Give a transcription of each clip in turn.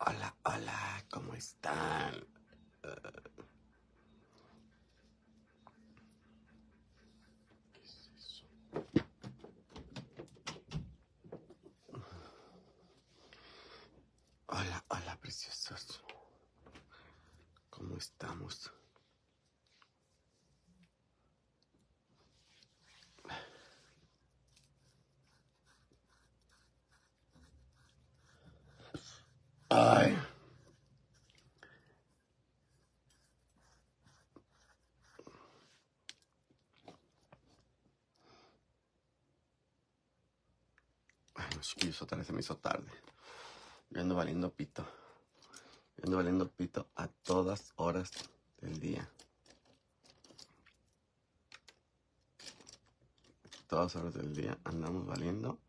Hola, hola, ¿cómo están? Hola, hola, preciosos. ¿Cómo estamos? Ay. Ay, otra vez se me hizo tarde. Yo ando valiendo pito. Yo ando valiendo pito a todas horas del día. Todas horas del día andamos valiendo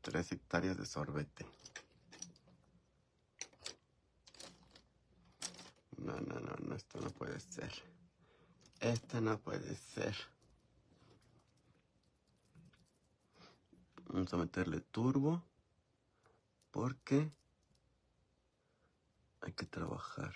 tres hectáreas de sorbete. No, no, no, no, esto no puede ser. Esto no puede ser. Vamos a meterle turbo porque hay que trabajar.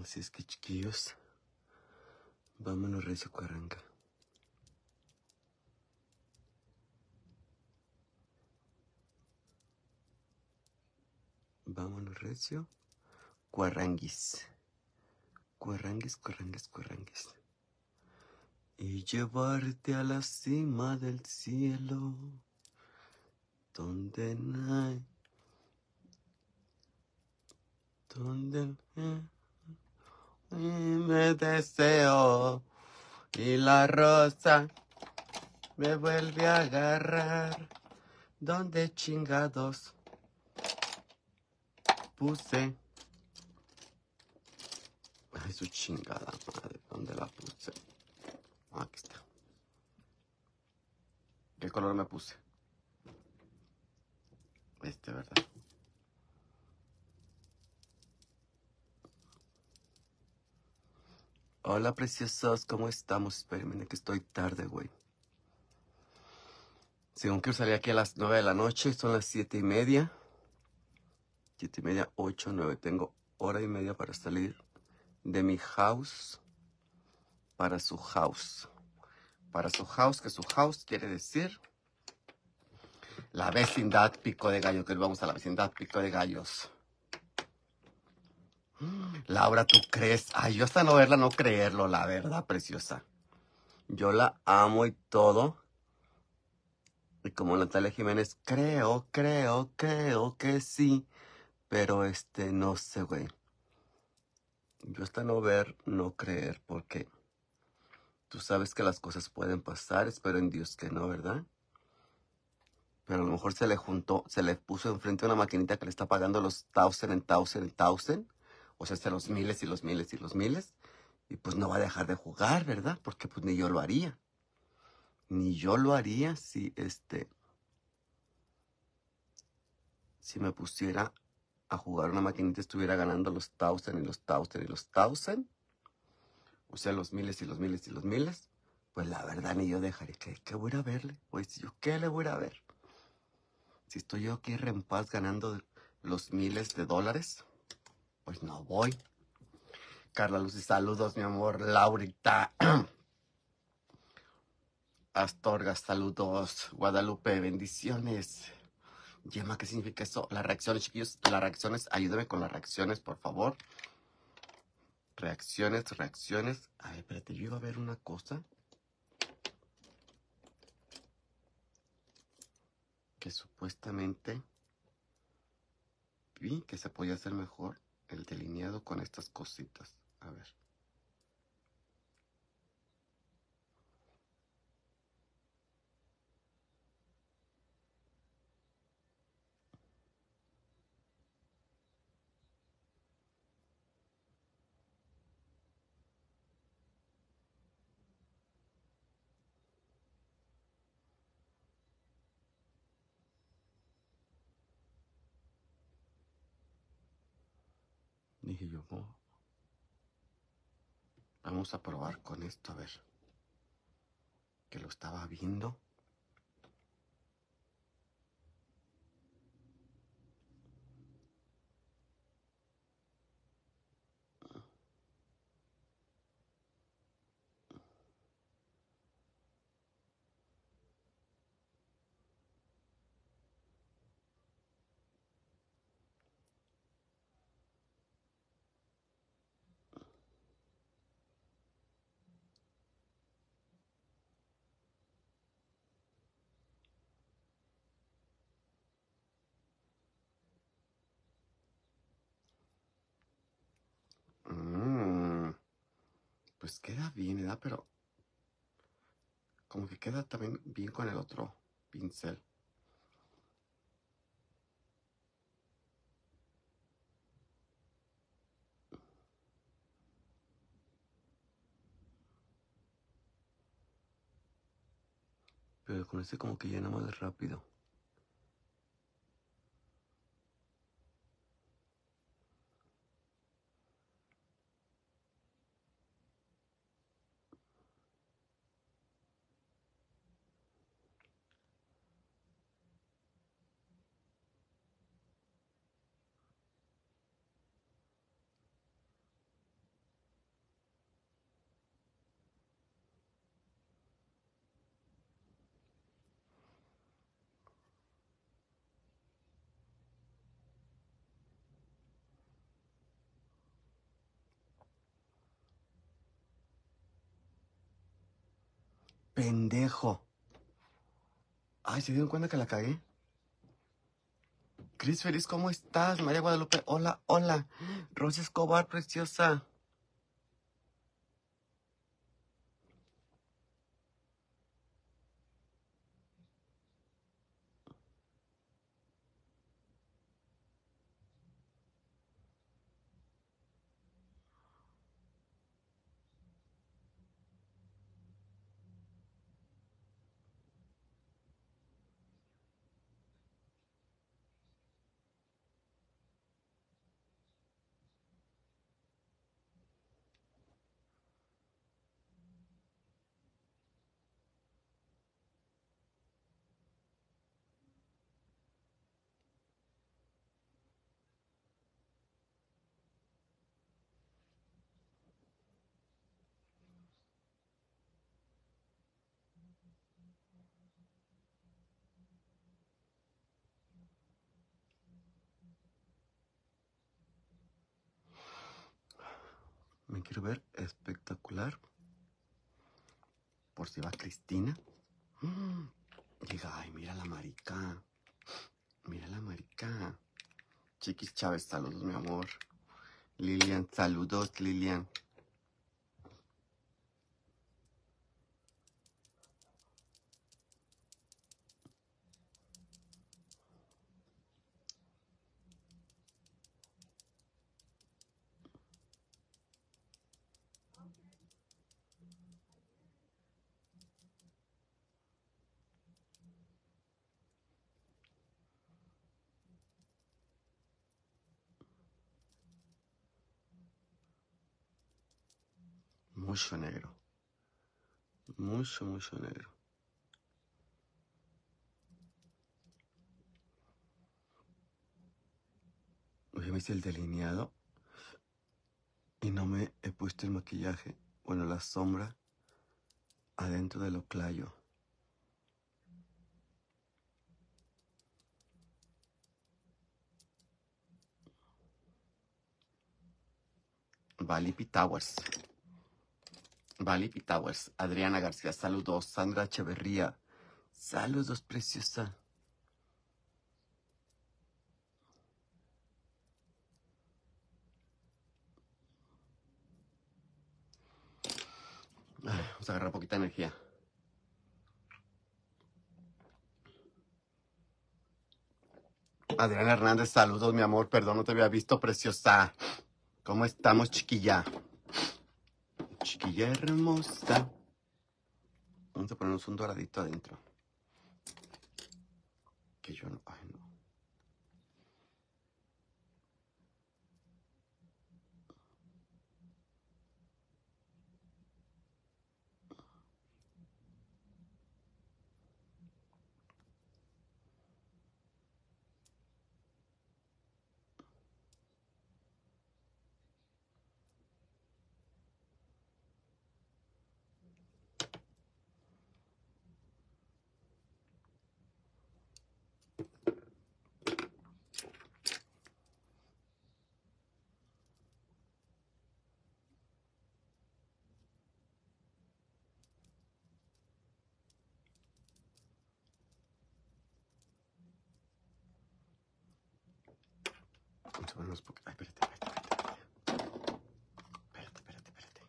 Así es que chiquillos, vámonos recio cuaranga. Vámonos recio cuarranguis. Cuarranguis, cuarranguis, cuarranguis. Y llevarte a la cima del cielo, donde no hay, donde y me deseo y la rosa me vuelve a agarrar. ¿Dónde chingados puse? Ay, su chingada madre, ¿dónde la puse? Aquí está. ¿Qué color me puse? Este, ¿verdad? Hola, preciosos, ¿cómo estamos? Espérenme que estoy tarde, güey. Según quiero salir aquí a las nueve de la noche, son las siete y media. Siete y media, ocho, nueve. Tengo hora y media para salir de mi house para su house. Para su house, que su house quiere decir la vecindad Pico de Gallo, que vamos a la vecindad Pico de Gallos. Laura, ¿tú crees? Ay, yo hasta no verla, no creerlo, la verdad, preciosa. Yo la amo y todo. Y como Natalia Jiménez, creo, creo, creo que sí. Pero este, no sé, güey. Yo hasta no ver, no creer, porque tú sabes que las cosas pueden pasar. Espero en Dios que no, ¿verdad? Pero a lo mejor se le juntó, se le puso enfrente una maquinita que le está pagando los thousand en thousand en thousand o sea, hasta los miles y los miles y los miles, y pues no va a dejar de jugar, ¿verdad? Porque pues ni yo lo haría. Ni yo lo haría si este si me pusiera a jugar una maquinita estuviera ganando los thousand y los thousand y los thousand, o sea, los miles y los miles y los miles, pues la verdad ni yo dejaría. ¿Qué, qué voy a verle? Pues yo, ¿qué le voy a ver? Si estoy yo aquí en paz ganando los miles de dólares, pues no voy. Carla Lucy, saludos, mi amor. Laurita. Astorga, saludos. Guadalupe, bendiciones. Yema, ¿qué significa eso? Las reacciones, chiquillos. Las reacciones, ayúdame con las reacciones, por favor. Reacciones, reacciones. A ver, espérate, yo iba a ver una cosa. Que supuestamente vi que se podía hacer mejor el delineado con estas cositas. A ver. Dije yo, "Oh, vamos a probar con esto, a ver. Que lo estaba viendo. Mm, pues queda bien, ¿verdad? Pero como que queda también bien con el otro pincel. Pero con este como que llena más rápido. Pendejo. Ay, ¿se dieron cuenta que la cagué? Cris Feliz, ¿cómo estás? María Guadalupe, hola, hola. Rosa Escobar, preciosa. Me quiero ver espectacular. Por si va Cristina. Diga, ay, mira la marica. Mira la marica. Chiquis Chávez, saludos, mi amor. Lilian, saludos, Lilian. Mucho negro. Mucho, mucho negro. Oye, me hice el delineado y no me he puesto el maquillaje, bueno, la sombra adentro del oclayo. Valipi Towers. Valipi Towers. Adriana García, saludos. Sandra Echeverría, saludos, preciosa. Vamos a agarrar poquita energía. Adriana Hernández, saludos, mi amor. Perdón, no te había visto, preciosa. ¿Cómo estamos, chiquilla? Chiquilla hermosa. Vamos a ponernos un doradito adentro. Que yo no. Ay. Súbenos un poquito. Ay, espérate, espérate, espérate. Espérate, espérate, espérate.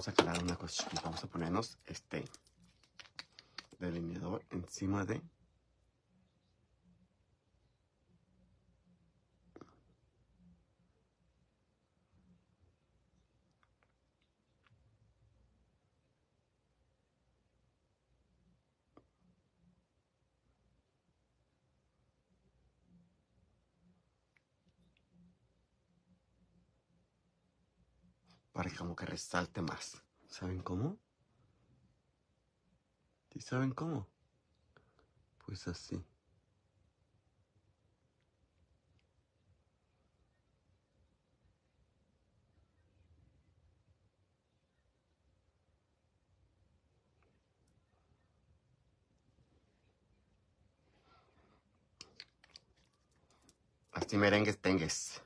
Vamos a aclarar una cosa. Vamos a ponernos este delineador encima de para que como que resalte más. ¿Saben cómo? ¿Sí saben cómo? Pues así. Así merengues tengues.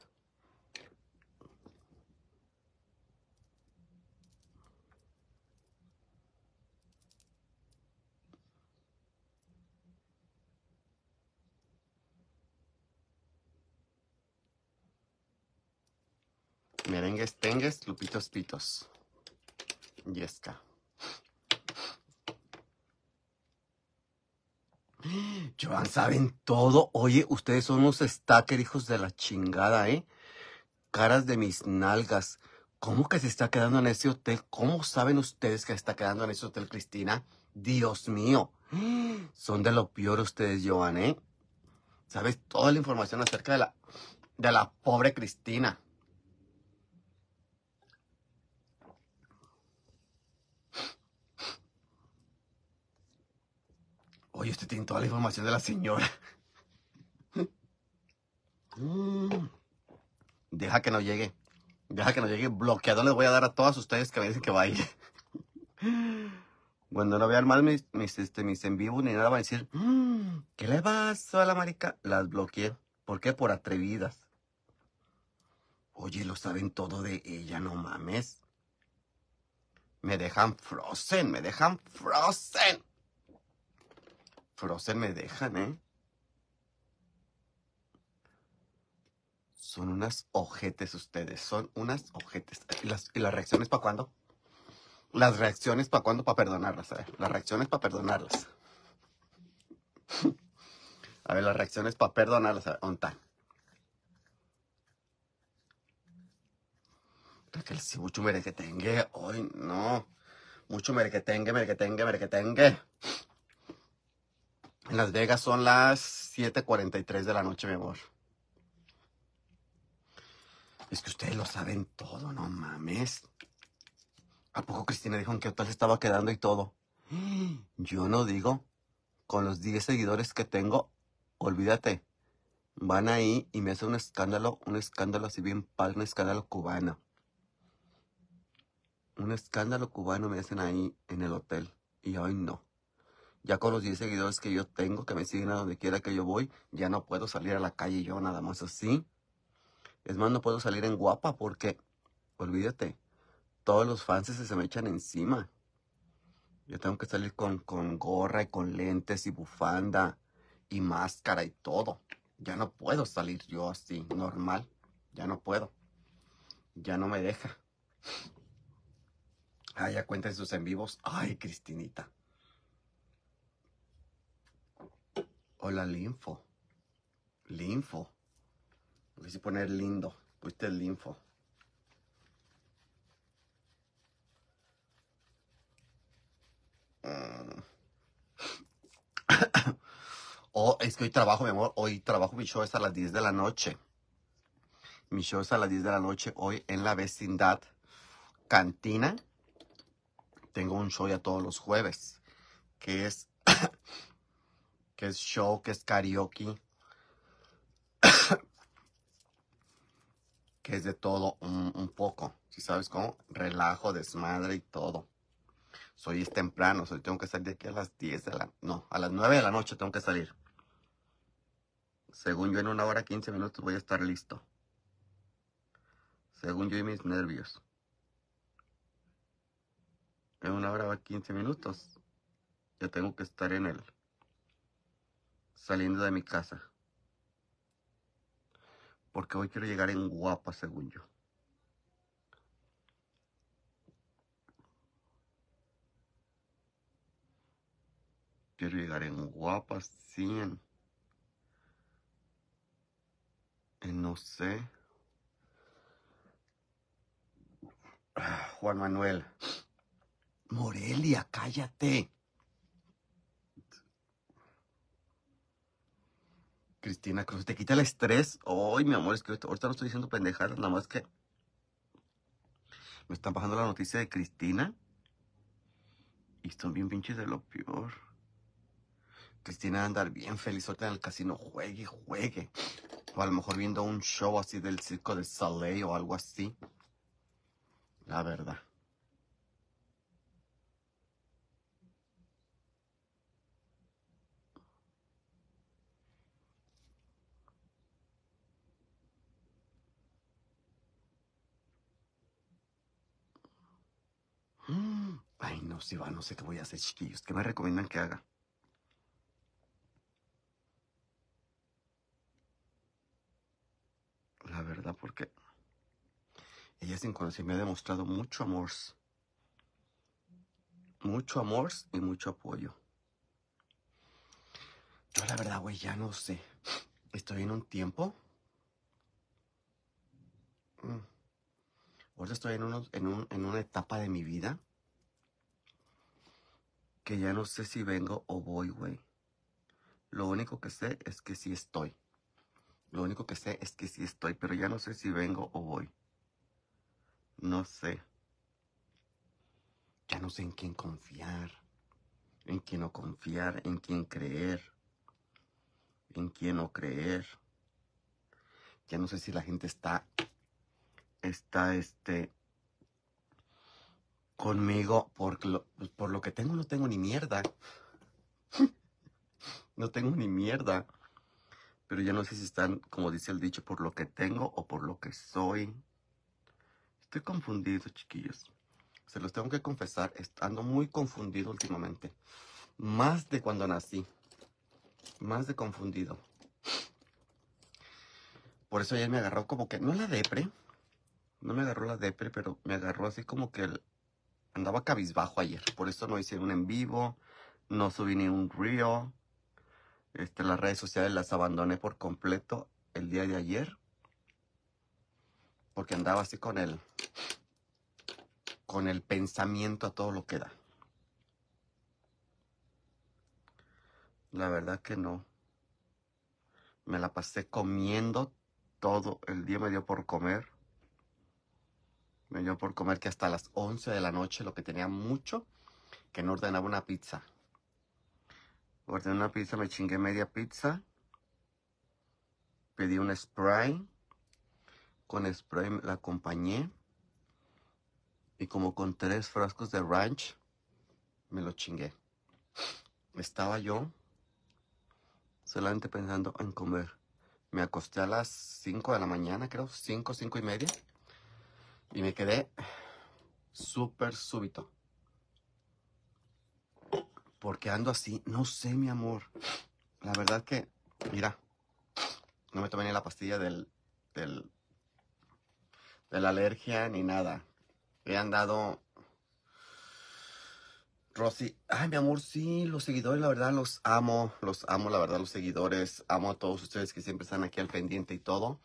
Tengues, lupitos pitos. Yesca. Joan, saben todo. Oye, ustedes son unos stacker, hijos de la chingada, ¿eh? Caras de mis nalgas. ¿Cómo que se está quedando en ese hotel? ¿Cómo saben ustedes que se está quedando en ese hotel, Cristina? Dios mío. Son de lo peor ustedes, Joan, ¿eh? Sabes toda la información acerca de la, de la pobre Cristina. Oye, usted tiene toda la información de la señora. Mm. Deja que no llegue. Deja que no llegue. Bloqueado les voy a dar a todas ustedes que me dicen que va a ir. Cuando no vean mal mis, mis, este, mis en vivo ni nada, van a decir, "Mm, ¿qué le pasó a la marica? Las bloqueé. ¿Por qué? Por atrevidas. Oye, lo saben todo de ella, no mames. Me dejan frozen, me dejan frozen. Frozen me dejan, ¿eh? Son unas ojetes ustedes, son unas ojetes. ¿Y las, y las reacciones para cuándo? Las reacciones para cuándo, para perdonarlas. A ver, las reacciones para perdonarlas. A ver, las reacciones para perdonarlas. A ver, ¿dónde están? Raquel, sí, mucho merequetengue. Hoy no. Mucho merequetengue, merequetengue, merequetengue. En Las Vegas son las 7:43 de la noche, mi amor. Es que ustedes lo saben todo, no mames. ¿A poco Cristina dijo en qué hotel se estaba quedando y todo? Yo no digo. Con los 10 seguidores que tengo, olvídate. Van ahí y me hacen un escándalo, un escándalo así bien padre, un escándalo cubano. Un escándalo cubano me hacen ahí en el hotel. Y hoy no. Ya con los 10 seguidores que yo tengo, que me siguen a donde quiera que yo voy, ya no puedo salir a la calle yo nada más así. Es más, no puedo salir en guapa porque, olvídate, todos los fans se me echan encima. Yo tengo que salir con, con gorra y con lentes y bufanda y máscara y todo. Ya no puedo salir yo así, normal. Ya no puedo. Ya no me deja. Ay, ya cuenten sus en vivos. Ay, Cristinita. Hola, linfo. Linfo. Voy a poner lindo. Pusiste linfo. Mm. oh, es que hoy trabajo, mi amor. Hoy trabajo, mi show es a las 10 de la noche. Mi show es a las 10 de la noche hoy en la vecindad cantina. Tengo un show ya todos los jueves, que es, que es show, que es karaoke. que es de todo un, poco. Si sabes cómo, relajo, desmadre y todo. Soy es temprano, soy, tengo que salir de aquí a las 10 de la... No, a las 9 de la noche tengo que salir. Según yo en una hora 15 minutos voy a estar listo. Según yo y mis nervios. En una hora 15 minutos ya tengo que estar en el... Saliendo de mi casa. Porque hoy quiero llegar en guapa, según yo. Quiero llegar en guapa, sí, en, en no sé. Ah, Juan Manuel. Morelia, cállate. Cristina Cruz, ¿te quita el estrés? Ay, mi amor, es que ahorita no estoy diciendo pendejadas, nada más que me están bajando la noticia de Cristina y están bien pinches de lo peor. Cristina va a andar bien feliz ahorita en el casino, juegue, juegue. O a lo mejor viendo un show así del circo de Soleil o algo así. La verdad. Ay, no, si va, no sé qué voy a hacer, chiquillos. ¿Qué me recomiendan que haga? La verdad, porque ella sin conocer me ha demostrado mucho amor. Mucho amor y mucho apoyo. Yo la verdad, güey, ya no sé. Estoy en un tiempo. mm, Ahorita estoy en, en una etapa de mi vida que ya no sé si vengo o voy, güey. Lo único que sé es que sí estoy. Lo único que sé es que sí estoy, pero ya no sé si vengo o voy. No sé. Ya no sé en quién confiar, en quién no confiar, en quién creer, en quién no creer. Ya no sé si la gente está, está, este, conmigo por lo, pues, por lo que tengo, no tengo ni mierda. No tengo ni mierda. Pero ya no sé si están, como dice el dicho, por lo que tengo o por lo que soy. Estoy confundido, chiquillos. Se los tengo que confesar, est- ando muy confundido últimamente. Más de cuando nací. Más de confundido. Por eso ayer me agarró como que, no la depre, no me agarró la depre, pero me agarró así como que andaba cabizbajo ayer. Por eso no hice un en vivo, no subí ni un reel. Este, las redes sociales las abandoné por completo el día de ayer. Porque andaba así con el, con el pensamiento a todo lo que da. La verdad que no. Me la pasé comiendo todo el día, me dio por comer. Me dio por comer que hasta las 11 de la noche, lo que tenía mucho, que no ordenaba una pizza. Ordené una pizza, me chingué media pizza. Pedí un spray. Con spray la acompañé. Y como con tres frascos de ranch, me lo chingué. Estaba yo solamente pensando en comer. Me acosté a las 5 de la mañana, creo, 5, 5 y media. Y me quedé súper súbito. Porque ando así, no sé, mi amor. La verdad que, mira, no me tomé ni la pastilla del, del, de la alergia ni nada. He andado Rosy, ay, mi amor, sí, los seguidores, la verdad, los amo, los amo, la verdad, los seguidores, amo a todos ustedes que siempre están aquí al pendiente y todo,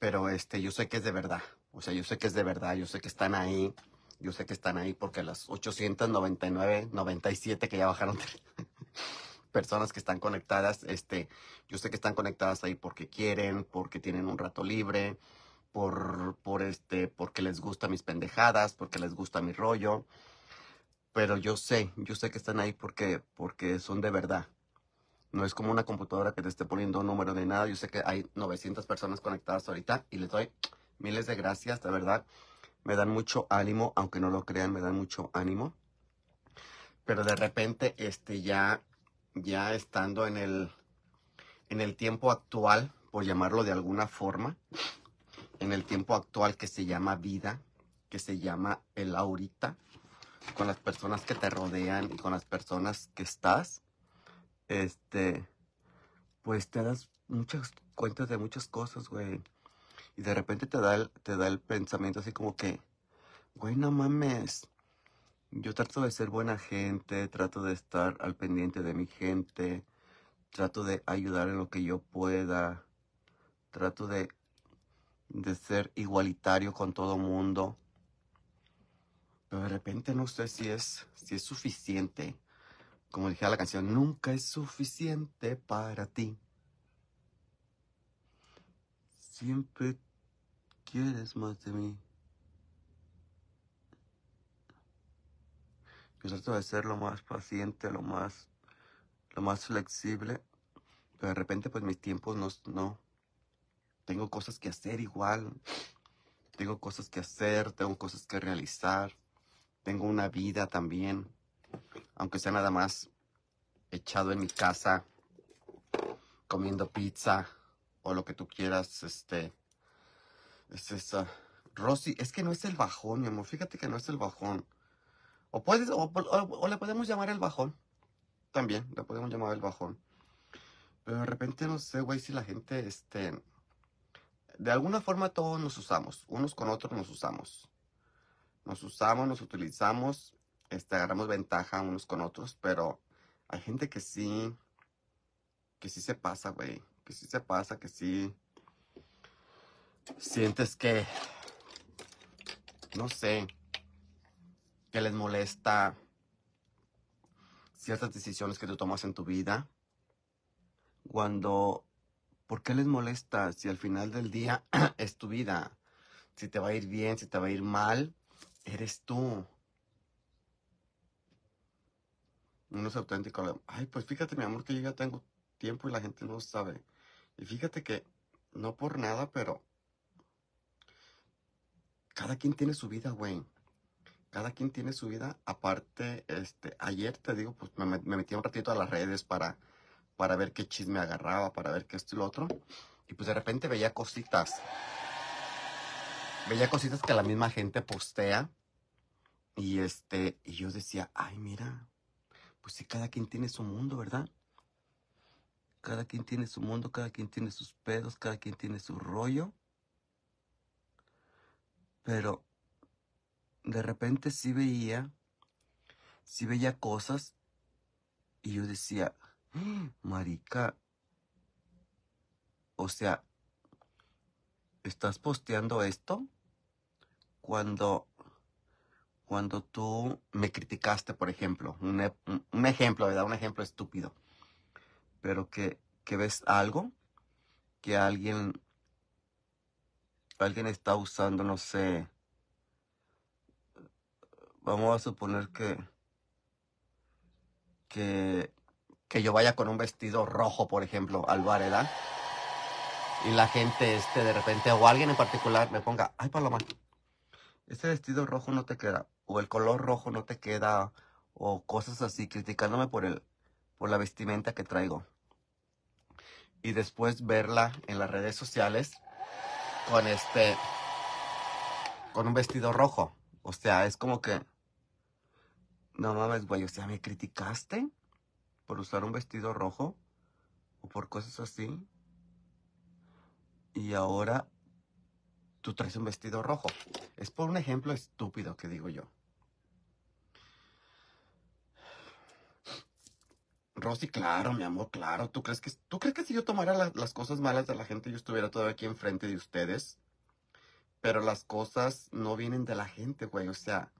pero este, yo sé que es de verdad, o sea, yo sé que es de verdad, yo sé que están ahí, yo sé que están ahí porque las 899, 97 que ya bajaron personas que están conectadas, este, yo sé que están conectadas ahí porque quieren, porque tienen un rato libre, por, por este, porque les gusta mis pendejadas, porque les gusta mi rollo, pero yo sé, yo sé que están ahí porque, porque son de verdad. No es como una computadora que te esté poniendo un número de nada. Yo sé que hay 900 personas conectadas ahorita y les doy Miles de gracias, de verdad. Me dan mucho ánimo, aunque no lo crean, me dan mucho ánimo. Pero de repente, este, ya, ya estando en el, en el tiempo actual, por llamarlo de alguna forma, en el tiempo actual que se llama vida, que se llama el ahorita, con las personas que te rodean y con las personas que estás, este, pues te das muchas cuentas de muchas cosas, güey. Y de repente te da el, te da el pensamiento así como que, güey, no mames. Yo trato de ser buena gente, trato de estar al pendiente de mi gente, trato de ayudar en lo que yo pueda, trato de, de ser igualitario con todo mundo. Pero de repente no sé si es, si es suficiente. Como dije a la canción, nunca es suficiente para ti. Siempre quieres más de mí. Yo trato de ser lo más paciente, lo más, lo más flexible. Pero de repente, pues mis tiempos no, no. Tengo cosas que hacer igual. Tengo cosas que hacer, tengo cosas que realizar. Tengo una vida también, aunque sea nada más echado en mi casa, comiendo pizza o lo que tú quieras, este, es esa. Rosy, es que no es el bajón, mi amor, fíjate que no es el bajón. O puedes, o, le podemos llamar el bajón, también, le podemos llamar el bajón. Pero de repente no sé, güey, si la gente, este, de alguna forma todos nos usamos, unos con otros nos usamos nos usamos, nos utilizamos, este, agarramos ventaja unos con otros, pero hay gente que sí, que sí se pasa, güey, que sí se pasa, que sí sientes que, no sé, que les molesta ciertas decisiones que tú tomas en tu vida. Cuando, ¿por qué les molesta si al final del día es tu vida? Si te va a ir bien, si te va a ir mal, eres tú. Uno es auténtico. Ay, pues fíjate, mi amor, que yo ya tengo tiempo y la gente no sabe. Y fíjate que, no por nada, pero cada quien tiene su vida, güey. Cada quien tiene su vida. Aparte, este, ayer te digo, pues me, me, metí un ratito a las redes para, para ver qué chisme agarraba, para ver qué esto y lo otro. Y pues de repente veía cositas. Veía cositas que la misma gente postea y este, y yo decía, ay, mira, pues sí, cada quien tiene su mundo, ¿verdad? Cada quien tiene su mundo, cada quien tiene sus pedos, cada quien tiene su rollo. Pero de repente sí veía, sí veía cosas y yo decía, ¡Ah, marica, o sea, ¿estás posteando esto? Cuando cuando tú me criticaste, por ejemplo, un, e, ejemplo, ¿verdad? Un ejemplo estúpido, pero que, que ves algo que alguien, alguien está usando, no sé, vamos a suponer que, que, que yo vaya con un vestido rojo, por ejemplo, al bar, ¿verdad? Y la gente, este, de repente, o alguien en particular me ponga, ay, Paloma, ese vestido rojo no te queda o el color rojo no te queda o cosas así, criticándome por el por la vestimenta que traigo. Y después verla en las redes sociales con este con un vestido rojo. O sea, es como que no mames, güey, o sea, me criticaste por usar un vestido rojo o por cosas así. Y ahora tú traes un vestido rojo. Es por un ejemplo estúpido que digo yo. Rosy, claro, mi amor, claro. ¿Tú crees que, ¿tú crees que si yo tomara las cosas malas de la gente, yo estuviera todavía aquí enfrente de ustedes? Pero las cosas no vienen de la gente, güey. O sea,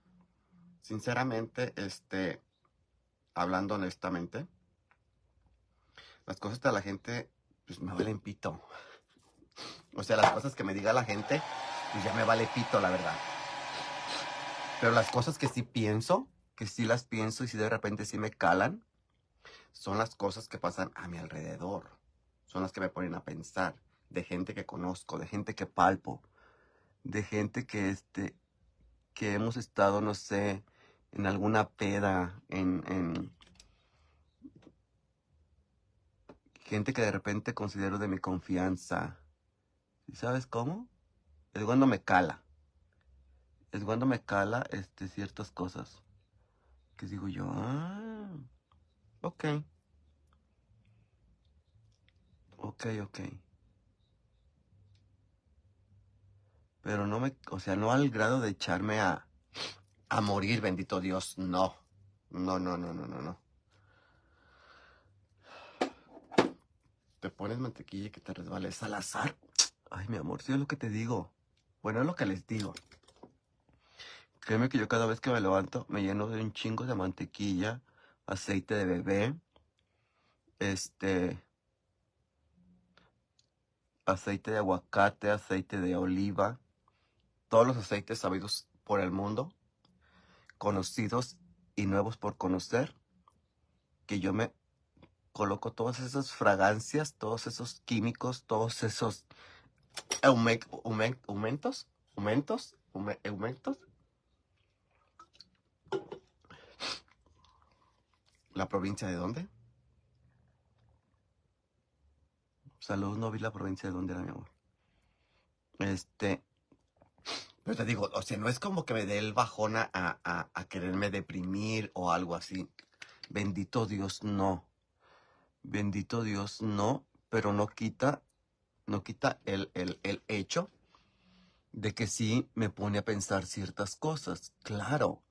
sinceramente, este, hablando honestamente, las cosas de la gente, pues me valen pito. O sea, las cosas que me diga la gente, pues ya me vale pito, la verdad. Pero las cosas que sí pienso, que sí las pienso y si de repente sí me calan, son las cosas que pasan a mi alrededor. Son las que me ponen a pensar, de gente que conozco, de gente que palpo, de gente que este, que hemos estado, no sé, en alguna peda, en, en gente que de repente considero de mi confianza. ¿Y sabes cómo? Es cuando me cala. Es cuando me cala este, ciertas cosas. Que digo yo, ah, ok. Ok, ok. Pero no me, o sea, no al grado de echarme a, a morir, bendito Dios, no. No, no, no, no, no, no. Te pones mantequilla y que te resbales al azar. Ay, mi amor, sí es lo que te digo. Bueno, es lo que les digo. Créeme que yo cada vez que me levanto me lleno de un chingo de mantequilla, aceite de bebé, este, aceite de aguacate, aceite de oliva, todos los aceites sabidos por el mundo, conocidos y nuevos por conocer, que yo me coloco todas esas fragancias, todos esos químicos, todos esos aumentos, aumentos, aumentos. ¿La provincia de dónde? Saludos, no vi la provincia de dónde era mi amor. Este, pero te digo, o sea, no es como que me dé el bajón a, a, quererme deprimir o algo así. Bendito Dios, no. Bendito Dios, no. Pero no quita, no quita el, el, el hecho de que sí me pone a pensar ciertas cosas. Claro,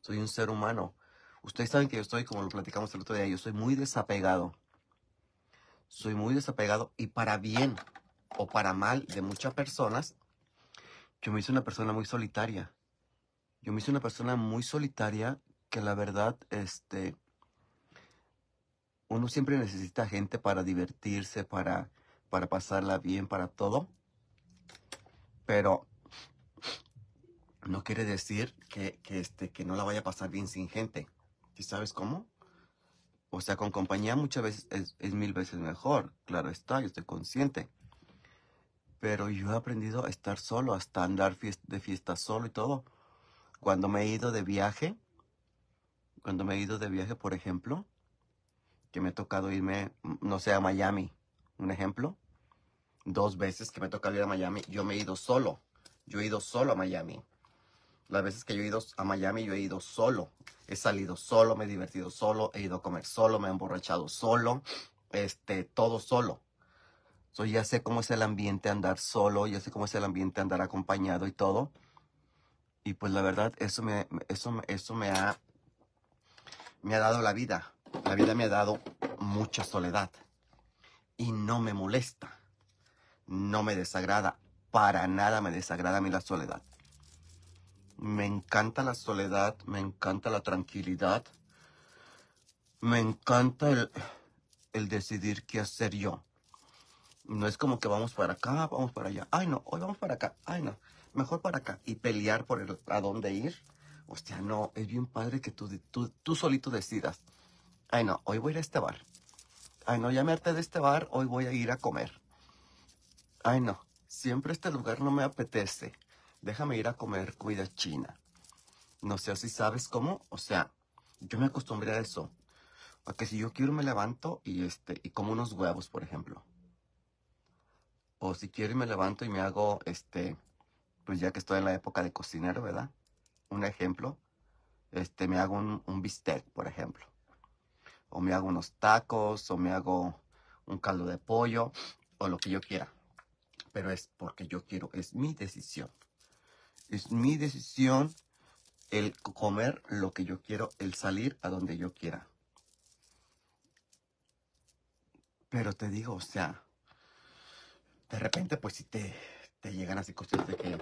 soy un ser humano. Ustedes saben que yo estoy, como lo platicamos el otro día, yo soy muy desapegado. Soy muy desapegado y para bien o para mal de muchas personas, yo me hice una persona muy solitaria. Yo me hice una persona muy solitaria que la verdad, este, uno siempre necesita gente para divertirse, para, para pasarla bien, para todo. Pero no quiere decir que, este, que no la vaya a pasar bien sin gente. ¿Y sabes cómo? O sea, con compañía muchas veces es, es mil veces mejor. Claro está, yo estoy consciente. Pero yo he aprendido a estar solo, hasta andar de fiesta solo y todo. Cuando me he ido de viaje, cuando me he ido de viaje, por ejemplo, que me ha tocado irme, no sé, a Miami, un ejemplo, dos veces que me ha tocado ir a Miami, yo me he ido solo. Yo he ido solo a Miami. Las veces que yo he ido a Miami, yo he ido solo. He salido solo, me he divertido solo, he ido a comer solo, me he emborrachado solo, este, todo solo. So, ya sé cómo es el ambiente andar solo, ya sé cómo es el ambiente andar acompañado y todo. Y pues la verdad, eso me, eso, eso me ha, me ha dado la vida. La vida me ha dado mucha soledad. Y no me molesta. No me desagrada. Para nada me desagrada a mí la soledad. Me encanta la soledad, me encanta la tranquilidad. Me encanta el, el decidir qué hacer yo. No es como que vamos para acá, vamos para allá. Ay, no, hoy vamos para acá. Ay, no, mejor para acá. Y pelear por el, a dónde ir. Hostia, no, es bien padre que tú, tú, tú solito decidas. Ay, no, hoy voy a ir a este bar. Ay, no, ya me harté de este bar, hoy voy a ir a comer. Ay, no, siempre este lugar no me apetece. Déjame ir a comer cuida china. No sé si sabes cómo, o sea, yo me acostumbré a eso. A que si yo quiero me levanto y este, y como unos huevos, por ejemplo. O si quiero y me levanto y me hago, este, pues ya que estoy en la época de cocinero, ¿verdad? Un ejemplo, este, me hago un, un bistec, por ejemplo. O me hago unos tacos, o me hago un caldo de pollo, o lo que yo quiera. Pero es porque yo quiero, es mi decisión. Es mi decisión el comer lo que yo quiero, el salir a donde yo quiera. Pero te digo, o sea, de repente pues si te, te llegan así cosas de que,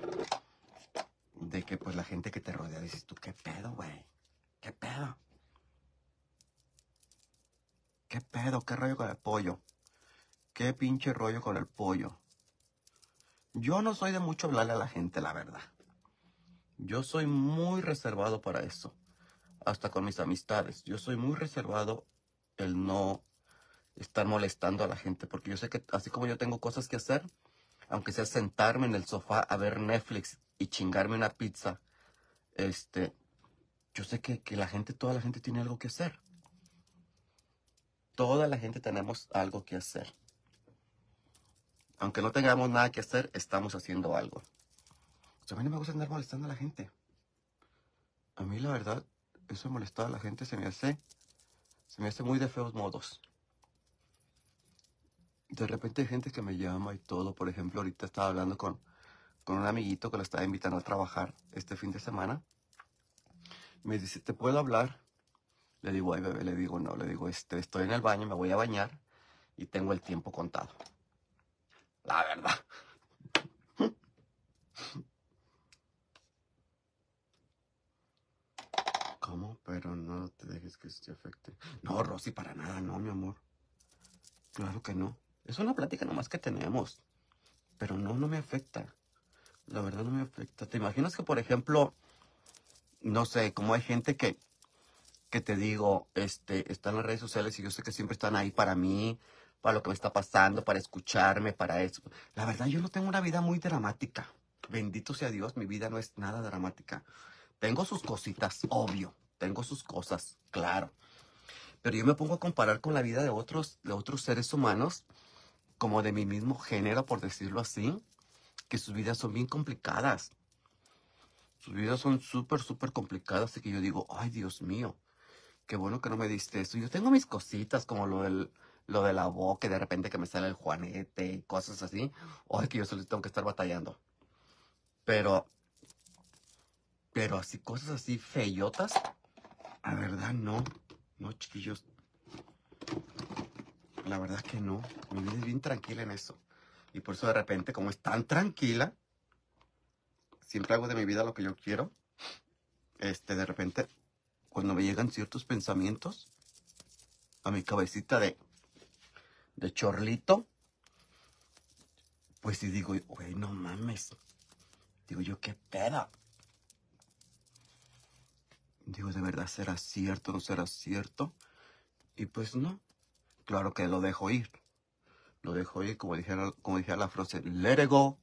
de que pues la gente que te rodea dices tú, ¿qué pedo, güey? ¿Qué pedo? ¿Qué pedo? ¿Qué rollo con el pollo? ¿Qué pinche rollo con el pollo? Yo no soy de mucho hablarle a la gente, la verdad. Yo soy muy reservado para eso. Hasta con mis amistades. Yo soy muy reservado el no estar molestando a la gente, porque yo sé que así como yo tengo cosas que hacer, aunque sea sentarme en el sofá a ver Netflix y chingarme una pizza, este, yo sé que, que la gente, toda la gente tiene algo que hacer. Toda la gente tenemos algo que hacer. Aunque no tengamos nada que hacer, estamos haciendo algo. A mí no me gusta andar molestando a la gente. A mí la verdad, eso de molestar a la gente se me hace, se me hace muy de feos modos. De repente hay gente que me llama y todo. Por ejemplo, ahorita estaba hablando con, con un amiguito que lo estaba invitando a trabajar este fin de semana. Me dice, ¿te puedo hablar? Le digo, ay bebé, le digo, no, le digo, este, estoy en el baño, me voy a bañar y tengo el tiempo contado. La verdad. Pero no te dejes que se te afecte. No, Rosy, para nada, no, mi amor. Claro que no. Es una plática nomás que tenemos. Pero no, no me afecta. La verdad no me afecta. ¿Te imaginas que, por ejemplo, no sé, como hay gente que que te digo, este, están en las redes sociales y yo sé que siempre están ahí para mí, para lo que me está pasando, para escucharme, para eso. La verdad, yo no tengo una vida muy dramática. Bendito sea Dios, mi vida no es nada dramática. Tengo sus cositas, obvio. Tengo sus cosas, claro. Pero yo me pongo a comparar con la vida de otros, de otros seres humanos, como de mi mismo género, por decirlo así, que sus vidas son bien complicadas. Sus vidas son súper, súper complicadas y que yo digo, ay Dios mío, qué bueno que no me diste eso. Yo tengo mis cositas como lo lo de la boca, de repente que me sale el juanete y cosas así. Ay, que yo solo tengo que estar batallando. Pero, pero así, cosas así feyotas, la verdad no. No, chiquillos. La verdad que no. Mi vida es bien tranquila en eso. Y por eso de repente, como es tan tranquila, siempre hago de mi vida lo que yo quiero. Este, de repente cuando me llegan ciertos pensamientos a mi cabecita de, de chorlito, pues sí digo, güey, no mames. Digo yo, qué peda. Digo, ¿de verdad será cierto? ¿No será cierto? Y pues no. Claro que lo dejo ir. Lo dejo ir, como dijera, como dijera la frase, let it go,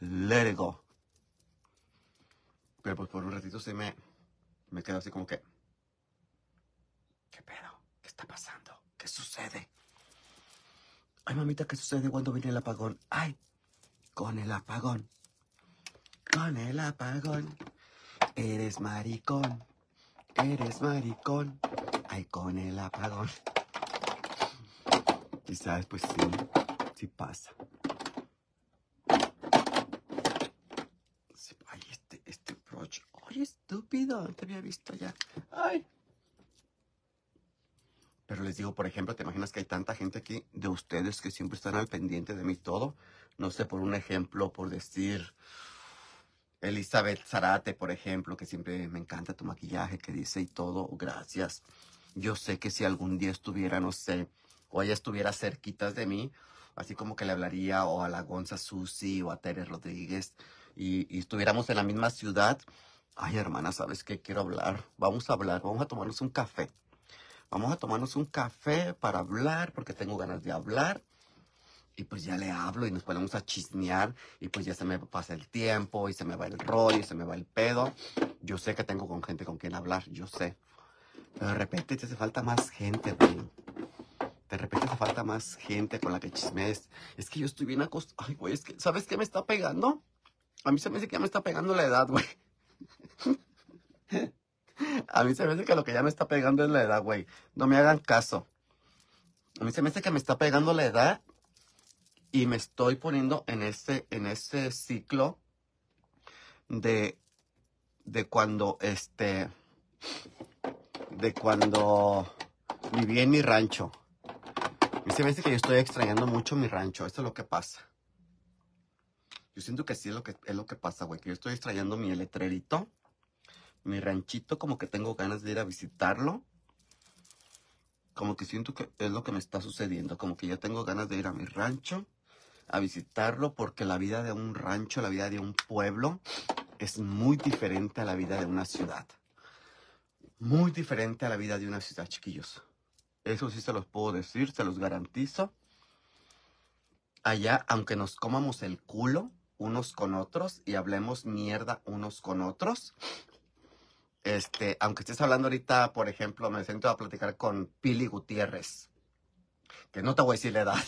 let it go. Pero pues por un ratito se me, me quedo así como que, ¿qué pedo? ¿Qué está pasando? ¿Qué sucede? Ay, mamita, ¿qué sucede cuando viene el apagón? Ay, con el apagón. Con el apagón. Eres maricón. Eres maricón. Ay, con el apagón. Quizás, pues sí, sí pasa. Ay, este, este broche. Ay, estúpido, te había visto ya. Ay. Pero les digo, por ejemplo, ¿te imaginas que hay tanta gente aquí de ustedes que siempre están al pendiente de mí todo? No sé, por un ejemplo, por decir, Elizabeth Zarate, por ejemplo, que siempre me encanta tu maquillaje, que dice y todo, gracias. Yo sé que si algún día estuviera, no sé, o ella estuviera cerquitas de mí, así como que le hablaría o a la Gonza Susi o a Tere Rodríguez y, y estuviéramos en la misma ciudad, ay hermana, ¿sabes qué? Quiero hablar, vamos a hablar, vamos a tomarnos un café vamos a tomarnos un café para hablar, porque tengo ganas de hablar. Y pues ya le hablo y nos ponemos a chismear y pues ya se me pasa el tiempo y se me va el rollo y se me va el pedo. Yo sé que tengo con gente con quien hablar, yo sé. Pero de repente te hace falta más gente, güey. De repente te falta más gente con la que chismes. Es que yo estoy bien acostumbrado. Ay, güey, es que, ¿sabes qué me está pegando? A mí se me dice que ya me está pegando la edad, güey. A mí se me hace que lo que ya me está pegando es la edad, güey. No me hagan caso. A mí se me hace que me está pegando la edad y me estoy poniendo en ese, en ese ciclo de, de cuando, este, de cuando viví en mi rancho. Mí se me hace que yo estoy extrañando mucho mi rancho. Eso es lo que pasa. Yo siento que sí es lo que, es lo que pasa, güey. Que yo estoy extrañando mi letrerito mi ranchito, como que tengo ganas de ir a visitarlo. Como que siento que es lo que me está sucediendo, como que ya tengo ganas de ir a mi rancho, a visitarlo, porque la vida de un rancho, la vida de un pueblo, es muy diferente a la vida de una ciudad. Muy diferente a la vida de una ciudad, chiquillos. Eso sí se los puedo decir, se los garantizo. allá, aunque nos comamos el culo unos con otros y hablemos mierda unos con otros, este, aunque estés hablando ahorita, por ejemplo, me siento a platicar con Pili Gutiérrez, que no te voy a decir la edad,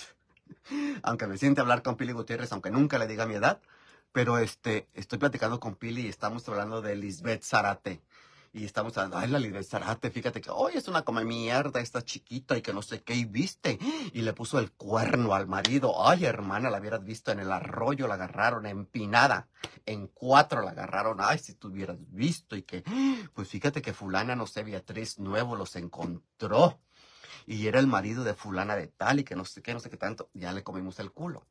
aunque me siente hablar con Pili Gutiérrez, aunque nunca le diga mi edad, pero este, estoy platicando con Pili y estamos hablando de Lisbeth Zarate. Y estamos hablando, ay, la Lisbeth Zarate, fíjate que, hoy es una come mierda, esta chiquita y que no sé qué, y viste, y le puso el cuerno al marido. Ay, hermana, la hubieras visto en el arroyo, la agarraron empinada, en cuatro la agarraron. Ay, si tú hubieras visto, y que, pues fíjate que fulana, no sé, Beatriz Nuevo los encontró. Y era el marido de fulana de tal, y que no sé qué, no sé qué tanto, ya le comimos el culo.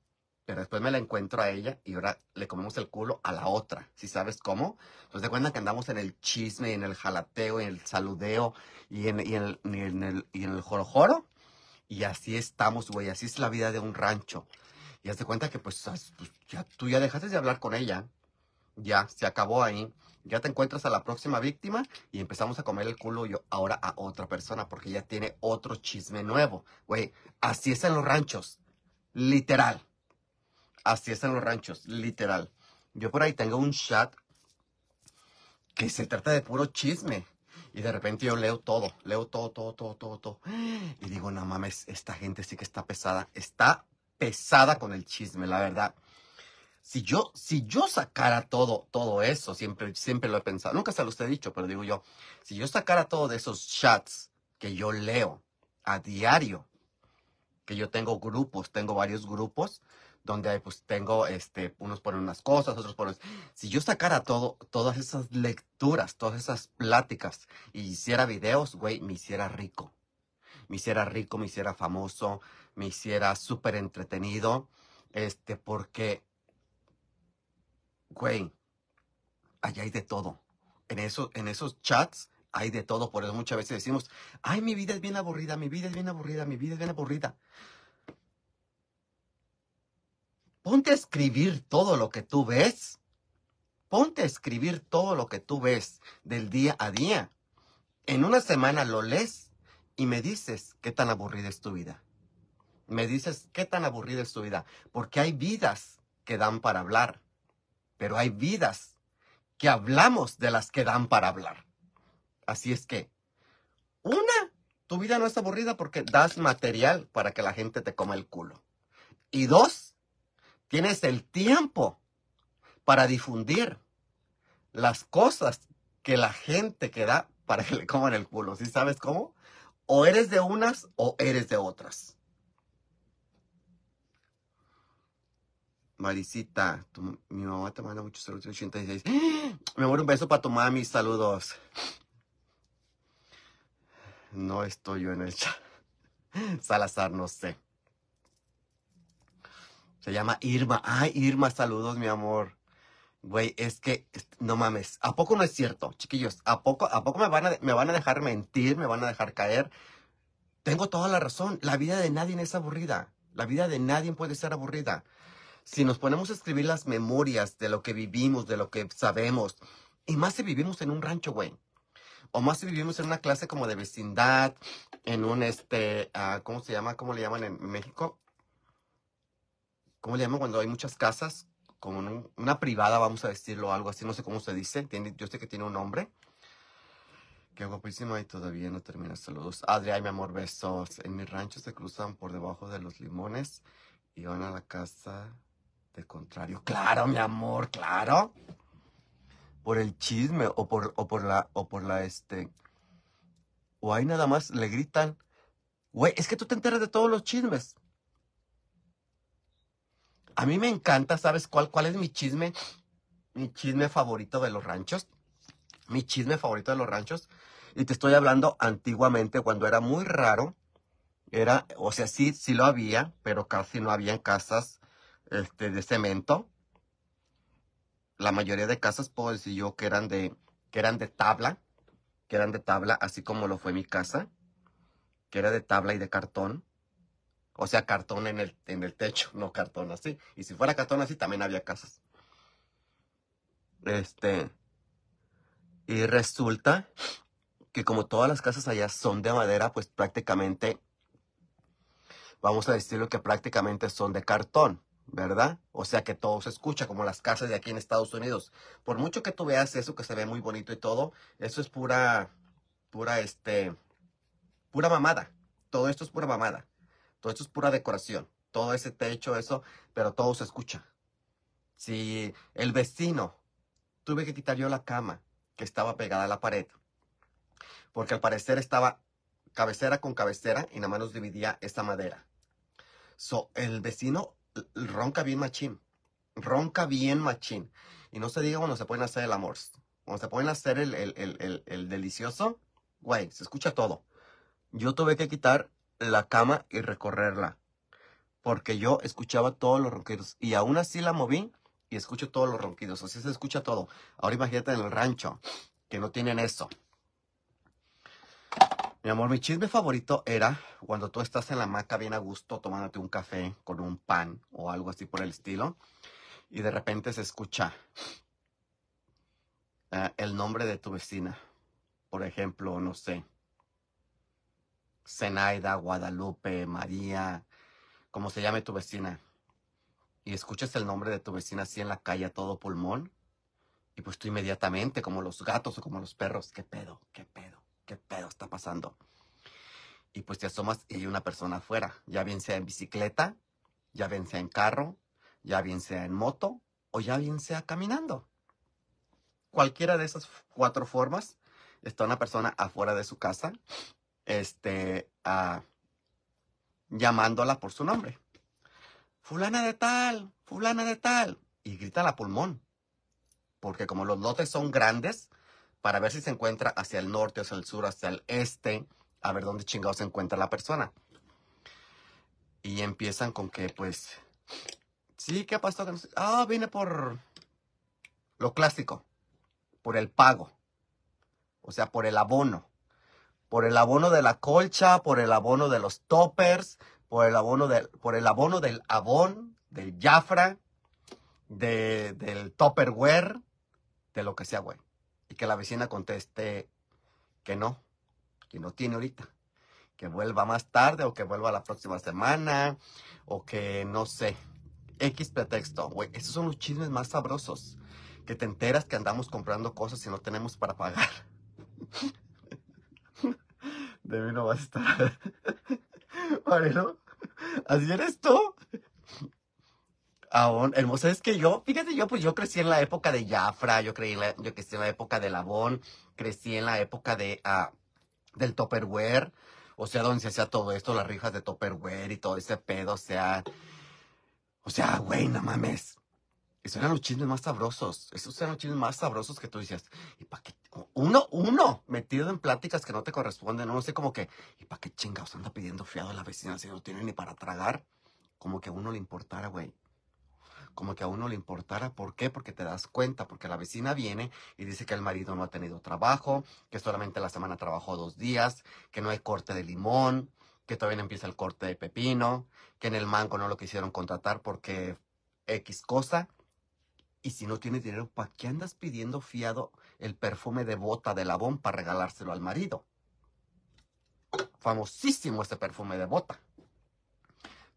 Pero después me la encuentro a ella y ahora le comemos el culo a la otra. ¿Sí sabes cómo? Entonces te cuenta que andamos en el chisme, y en el jalateo, y en el saludeo y en, y en el, y en el, y en el jorojoro. Y así estamos, güey. Así es la vida de un rancho. Y haz de cuenta que pues, pues, ya, tú ya dejaste de hablar con ella. Ya, se acabó ahí. Ya te encuentras a la próxima víctima y empezamos a comer el culo yo ahora a otra persona porque ya tiene otro chisme nuevo. Güey, así es en los ranchos. Literal. Así es en los ranchos, literal. Yo por ahí tengo un chat que se trata de puro chisme. Y de repente yo leo todo, leo todo, todo, todo, todo, todo. Y digo, no mames, esta gente sí que está pesada. Está pesada con el chisme, la verdad. Si yo, si yo sacara todo, todo eso, siempre, siempre lo he pensado, nunca se los he dicho, pero digo yo, si yo sacara todo de esos chats que yo leo a diario, que yo tengo grupos, tengo varios grupos, donde pues tengo, este, unos ponen unas cosas, otros ponen... Si yo sacara todo, todas esas lecturas, todas esas pláticas y hiciera videos, güey, me hiciera rico. Me hiciera rico, me hiciera famoso, me hiciera súper entretenido, este, porque, güey, allá hay de todo. En, eso, en esos chats hay de todo, por eso muchas veces decimos, ay, mi vida es bien aburrida, mi vida es bien aburrida, mi vida es bien aburrida. Ponte a escribir todo lo que tú ves. Ponte a escribir todo lo que tú ves del día a día. En una semana lo lees y me dices qué tan aburrida es tu vida. Me dices qué tan aburrida es tu vida. Porque hay vidas que dan para hablar. Pero hay vidas que hablamos de las que dan para hablar. Así es que, una, tu vida no es aburrida porque das material para que la gente te coma el culo. Y dos, tienes el tiempo para difundir las cosas que la gente que da para que le coman el culo. ¿Sí sabes cómo? O eres de unas o eres de otras. Marisita, mi mamá te manda muchos saludos 86. Me muero un beso para tu mami, saludos. No estoy yo en el chat. Salazar, no sé. Se llama Irma. Ay, Irma, saludos, mi amor. Güey, es que, no mames, ¿a poco no es cierto, chiquillos? ¿A poco, a poco me, van a, me van a dejar mentir, me van a dejar caer? Tengo toda la razón. La vida de nadie es aburrida. La vida de nadie puede ser aburrida. Si nos ponemos a escribir las memorias de lo que vivimos, de lo que sabemos, y más si vivimos en un rancho, güey. O más si vivimos en una clase como de vecindad, en un, este, uh, ¿cómo se llama? ¿Cómo le llaman en México? ¿cómo le llaman cuando hay muchas casas? Como una privada, vamos a decirlo, algo así, no sé cómo se dice, yo sé que tiene un nombre. Qué guapísima y todavía no termina. Saludos. Adrián, mi amor, besos. En mi rancho se cruzan por debajo de los limones y van a la casa de contrario. Claro, mi amor, claro. Por el chisme o por, o por la, o por la, este, o ahí nada más le gritan. Güey, es que tú te enteras de todos los chismes. A mí me encanta, ¿sabes cuál, cuál es mi chisme? Mi chisme favorito de los ranchos. Mi chisme favorito de los ranchos. Y te estoy hablando antiguamente, cuando era muy raro. Era, o sea, sí, sí lo había, pero casi no había casas este, de cemento. La mayoría de casas puedo decir yo que eran de, que eran de tabla, que eran de tabla, así como lo fue mi casa, que era de tabla y de cartón. O sea, cartón en el, en el techo, no cartón así. Y si fuera cartón así, también había casas. Este. Y resulta que como todas las casas allá son de madera, pues prácticamente vamos a decirlo que prácticamente son de cartón, ¿verdad? O sea que todo se escucha, como las casas de aquí en Estados Unidos. Por mucho que tú veas eso, que se ve muy bonito y todo, eso es pura, pura, este, pura mamada. Todo esto es pura mamada. Todo esto es pura decoración. Todo ese techo, eso, pero todo se escucha. Si el vecino, tuve que quitar yo la cama que estaba pegada a la pared, porque al parecer estaba cabecera con cabecera y nada más nos dividía esta madera. So, el vecino ronca bien machín, ronca bien machín. Y no se diga cuando se pueden hacer el amor. Cuando se pueden hacer el, el, el, el delicioso, güey, se escucha todo. Yo tuve que quitar la cama y recorrerla. Porque yo escuchaba todos los ronquidos. Y aún así la moví y escucho todos los ronquidos. Así se escucha todo. Ahora imagínate en el rancho, que no tienen eso. Mi amor, mi chisme favorito era cuando tú estás en la hamaca bien a gusto tomándote un café con un pan o algo así por el estilo y de repente se escucha uh, el nombre de tu vecina. Por ejemplo, no sé, Zenaida, Guadalupe, María, como se llame tu vecina. Y escuchas el nombre de tu vecina así en la calle a todo pulmón. Y pues tú inmediatamente, como los gatos o como los perros, ¿qué pedo? ¿Qué pedo? ¿qué pedo está pasando? Y pues te asomas y hay una persona afuera, ya bien sea en bicicleta, ya bien sea en carro, ya bien sea en moto o ya bien sea caminando. Cualquiera de esas cuatro formas está una persona afuera de su casa, este, uh, llamándola por su nombre. Fulana de tal, fulana de tal. Y grita a pulmón. Porque como los lotes son grandes, para ver si se encuentra hacia el norte, hacia el sur, hacia el este, a ver dónde chingado se encuentra la persona. Y empiezan con que, pues, sí, ¿qué pasado? Ah, viene por lo clásico, por el pago, o sea, por el abono, por el abono de la colcha, por el abono de los toppers, por el abono del, por el abono del abón, del Jafra, de, del topperware, de lo que sea, güey y que la vecina conteste que no, que no tiene ahorita, que vuelva más tarde o que vuelva la próxima semana o que no sé, X pretexto, güey, esos son los chismes más sabrosos, que te enteras que andamos comprando cosas y no tenemos para pagar. De mí no vas a estar. Mariano, ¿así eres tú? Aún, hermosa, es que yo, fíjate, yo pues yo crecí en la época de Jafra, yo creí la, yo crecí en la época de Labón, crecí en la época de uh, del Topperware, o sea, donde se hacía todo esto, las rifas de Topperware y todo ese pedo, o sea, o sea, güey, no mames. Esos eran los chismes más sabrosos. Esos eran los chismes más sabrosos que tú decías. ¿Y para qué? Uno, uno, metido en pláticas que no te corresponden. No sé, como que, ¿y para qué chingados anda pidiendo fiado a la vecina si no tiene ni para tragar? Como que a uno le importara, güey como que a uno le importara. ¿Por qué? Porque te das cuenta, porque la vecina viene y dice que el marido no ha tenido trabajo, que solamente la semana trabajó dos días, que no hay corte de limón, que todavía empieza el corte de pepino, que en el mango no lo quisieron contratar porque X cosa. Y si no tienes dinero, ¿para qué andas pidiendo fiado el perfume de bota de labón para regalárselo al marido? Famosísimo ese perfume de bota.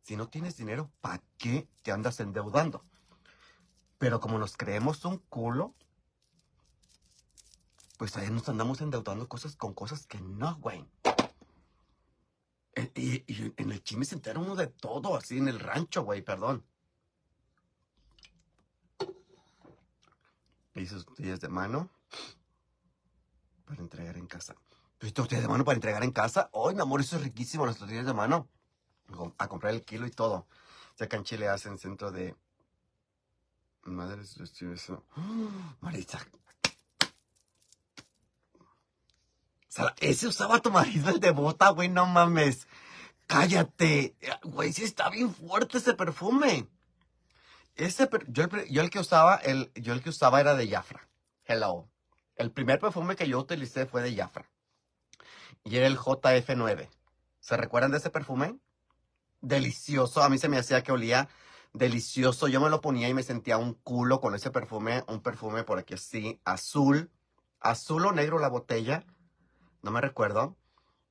Si no tienes dinero, ¿para qué te andas endeudando? Pero como nos creemos un culo, pues ahí nos andamos endeudando cosas con cosas que no, güey. Eh, y, en el chisme se entera uno de todo, así en el rancho, güey, perdón. Y sus tortillas de mano para entregar en casa. ¿Pues tortillas de mano para entregar en casa? ¡Ay, mi amor, eso es riquísimo, las tortillas de mano! A comprar el kilo y todo. Ya que en Chile hacen centro de Madre eso. Marisa. ese usaba tu marido el de bota, güey, no mames. Cállate. Güey, sí está bien fuerte ese perfume. Ese el, yo, el, que usaba, el, yo el que usaba era de Jafra. Hello. El primer perfume que yo utilicé fue de Jafra. Y era el JF9. ¿Se recuerdan de ese perfume? Delicioso. A mí se me hacía que olía delicioso. Yo me lo ponía y me sentía un culo con ese perfume, un perfume por aquí así, azul, azul o negro la botella, no me recuerdo,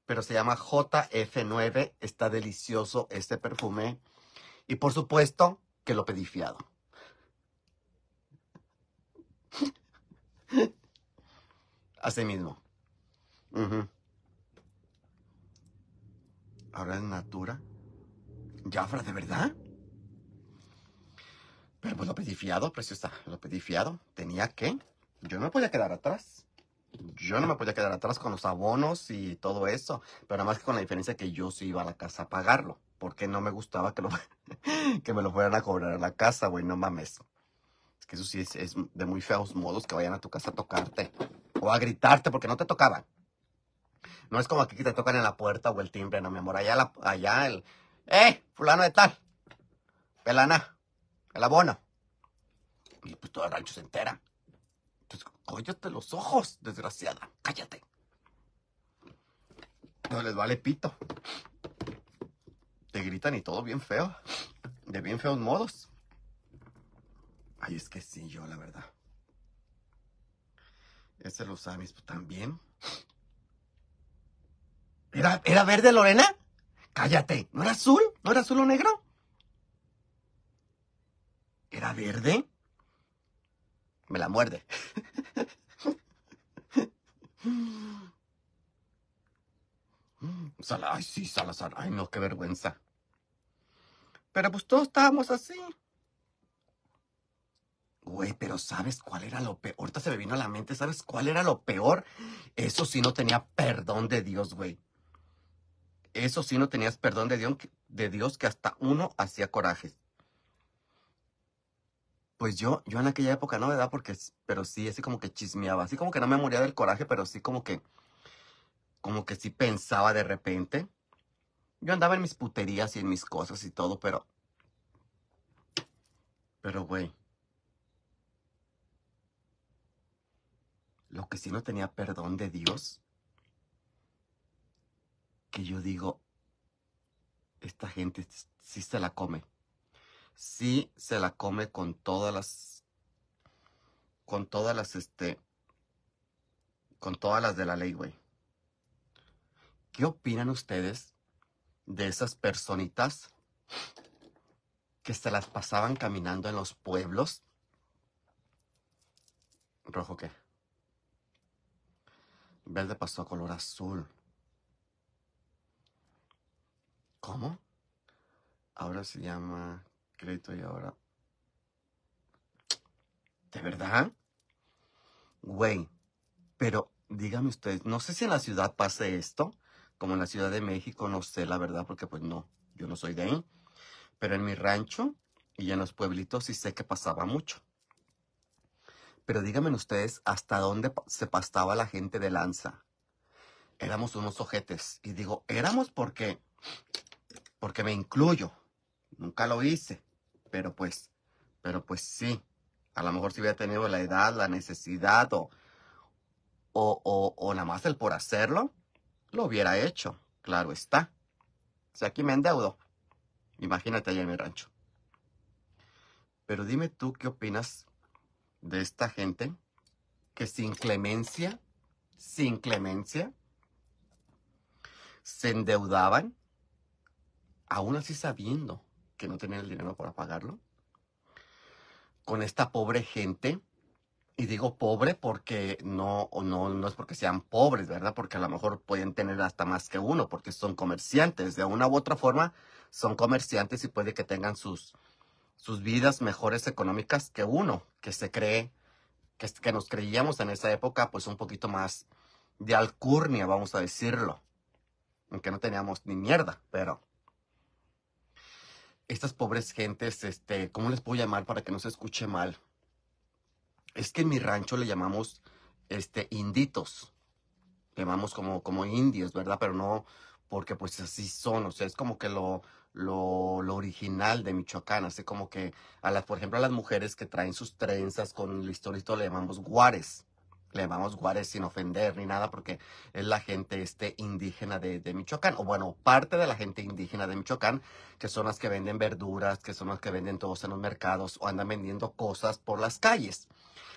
pero se llama JF9. Está delicioso este perfume. Y por supuesto que lo pedí fiado. Así mismo. Ahora es Natura. Jafra, ¿de verdad? Pero pues lo pedí fiado, preciosa. Lo pedí fiado. Tenía que. Yo no me podía quedar atrás. Yo no me podía quedar atrás con los abonos y todo eso. Pero nada más que con la diferencia que yo sí iba a la casa a pagarlo. Porque no me gustaba que, lo, que me lo fueran a cobrar a la casa, güey. No mames. Es que eso sí es, es, de muy feos modos que vayan a tu casa a tocarte. O a gritarte porque no te tocaban. No es como aquí que te tocan en la puerta o el timbre, no, mi amor. Allá, la, allá el... ¡Eh! Fulano de tal. Pelana. El abono. Y pues todo el rancho se entera. Entonces, cállate los ojos, desgraciada. Cállate. No les vale pito. Te gritan y todo bien feo. De bien feos modos. Ay, es que sí, yo, la verdad. Ese lo sabes pues, también. ¿Era, ¿Era verde, Lorena? Cállate. ¿No era azul? ¿No era azul o negro? ¿Era verde? Me la muerde. Ay, sí, Salazar. Ay, no, qué vergüenza. Pero pues todos estábamos así. Güey, pero ¿sabes cuál era lo peor? Ahorita se me vino a la mente, ¿sabes cuál era lo peor? Eso sí no tenía perdón de Dios, güey. Eso sí no tenías perdón de Dios, de Dios que hasta uno hacía corajes. Pues yo, yo en aquella época no, ¿verdad? Porque, pero sí, así como que chismeaba. Así como que no me moría del coraje, pero sí como que, como que sí pensaba de repente. Yo andaba en mis puterías y en mis cosas y todo, pero, pero, güey. Lo que sí no tenía perdón de Dios que yo digo, esta gente sí se la come. Sí se la come con todas las, con todas las, este, con todas las de la ley, güey. ¿Qué opinan ustedes de esas personitas que se las pasaban caminando en los pueblos? ¿Rojo qué? Verde pasó a color azul. ¿Cómo? Ahora se llama crédito y ahora... ¿De verdad? Güey, pero dígame ustedes, no sé si en la ciudad pase esto, como en la Ciudad de México, no sé la verdad, porque pues no, yo no soy de ahí. Pero en mi rancho y en los pueblitos sí sé que pasaba mucho. Pero díganme ustedes hasta dónde se pastaba la gente de lanza. Éramos unos ojetes. Y digo, éramos porque porque me incluyo. Nunca lo hice, pero pues, pero pues sí. A lo mejor si hubiera tenido la edad, la necesidad o, o, o, nada más el por hacerlo, lo hubiera hecho. Claro está. Si aquí me endeudo, imagínate allá en mi rancho. Pero dime tú qué opinas de esta gente que sin clemencia, sin clemencia, se endeudaban aún así sabiendo que no tenían el dinero para pagarlo, con esta pobre gente, y digo pobre porque no, no, no es porque sean pobres, ¿verdad? Porque a lo mejor pueden tener hasta más que uno, porque son comerciantes, de una u otra forma son comerciantes y puede que tengan sus, sus vidas mejores económicas que uno, que se cree, que, que nos creíamos en esa época, pues un poquito más de alcurnia, vamos a decirlo. Aunque no teníamos ni mierda, pero estas pobres gentes, este, ¿cómo les puedo llamar para que no se escuche mal? Es que en mi rancho le llamamos, este, inditos. Le llamamos como, como indios, ¿verdad? Pero no porque pues así son, o sea, es como que lo, lo, lo, original de Michoacán, así como que, a las, por ejemplo, a las mujeres que traen sus trenzas con listorito le llamamos guares le llamamos Guares sin ofender ni nada porque es la gente este indígena de, Michoacán, o bueno, parte de la gente indígena de Michoacán, que son las que venden verduras, que son las que venden todos en los mercados o andan vendiendo cosas por las calles.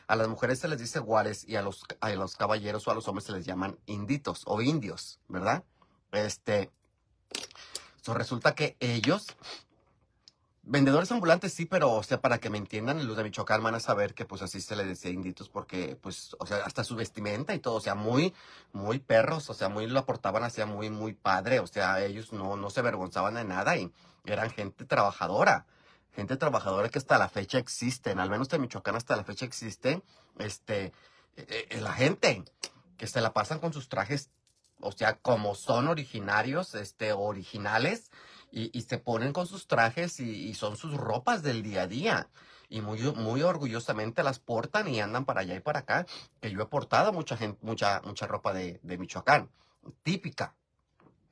A las mujeres se les dice guares y a los, a los caballeros o a los hombres se les llaman inditos o indios, ¿verdad? Este, so resulta que ellos, vendedores ambulantes sí, pero, o sea, para que me entiendan, los de Michoacán van a saber que pues así se les decía inditos porque, pues, o sea, hasta su vestimenta y todo, o sea, muy, muy perros, o sea, muy lo aportaban hacia muy, muy padre, o sea, ellos no, no se avergonzaban de nada y eran gente trabajadora gente trabajadora que hasta la fecha existen, al menos de Michoacán hasta la fecha existe, este, eh, eh, la gente que se la pasan con sus trajes, o sea, como son originarios, este, originales, y, se ponen con sus trajes y, y, son sus ropas del día a día. Y muy, muy orgullosamente las portan y andan para allá y para acá, que yo he portado mucha gente, mucha, mucha ropa de, de Michoacán, típica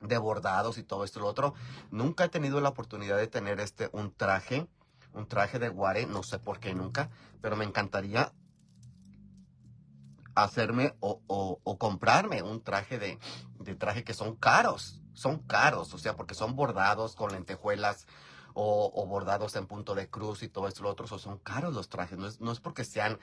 de bordados y todo esto y lo otro. Nunca he tenido la oportunidad de tener este, un traje, un traje de guare, no sé por qué nunca, pero me encantaría hacerme o, o, o comprarme un traje de, de, traje que son caros, son caros, o sea, porque son bordados con lentejuelas o, bordados en punto de cruz y todo esto lo otro, o son caros los trajes, no es, no es porque sean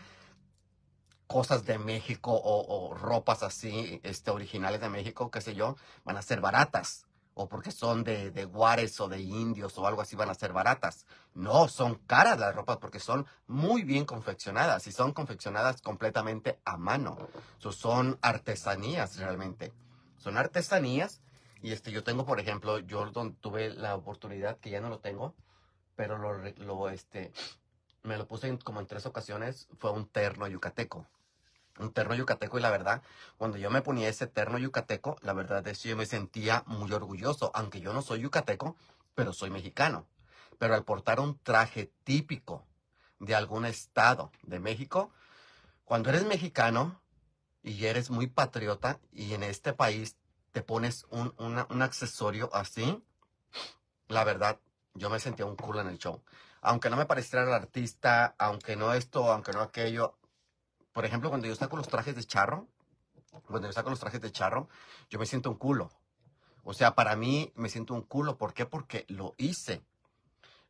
cosas de México o, o, ropas así, este, originales de México, qué sé yo, van a ser baratas. O porque son de, de guares o de indios o algo así van a ser baratas. No, son caras las ropas porque son muy bien confeccionadas y son confeccionadas completamente a mano. So, son artesanías realmente. Son artesanías y este, yo tengo, por ejemplo, yo tuve la oportunidad, que ya no lo tengo, pero lo, lo este, me lo puse en, como en tres ocasiones, fue un terno yucateco un terno yucateco y la verdad, cuando yo me ponía ese terno yucateco, la verdad es que yo me sentía muy orgulloso, aunque yo no soy yucateco, pero soy mexicano. Pero al portar un traje típico de algún estado de México, cuando eres mexicano y eres muy patriota y en este país te pones un, una, un accesorio así, la verdad, yo me sentía un culo en el show. Aunque no me pareciera el artista, aunque no esto, aunque no aquello, por ejemplo, cuando yo saco los trajes de charro, cuando yo saco los trajes de charro, yo me siento un culo. O sea, para mí me siento un culo. ¿Por qué? Porque lo hice.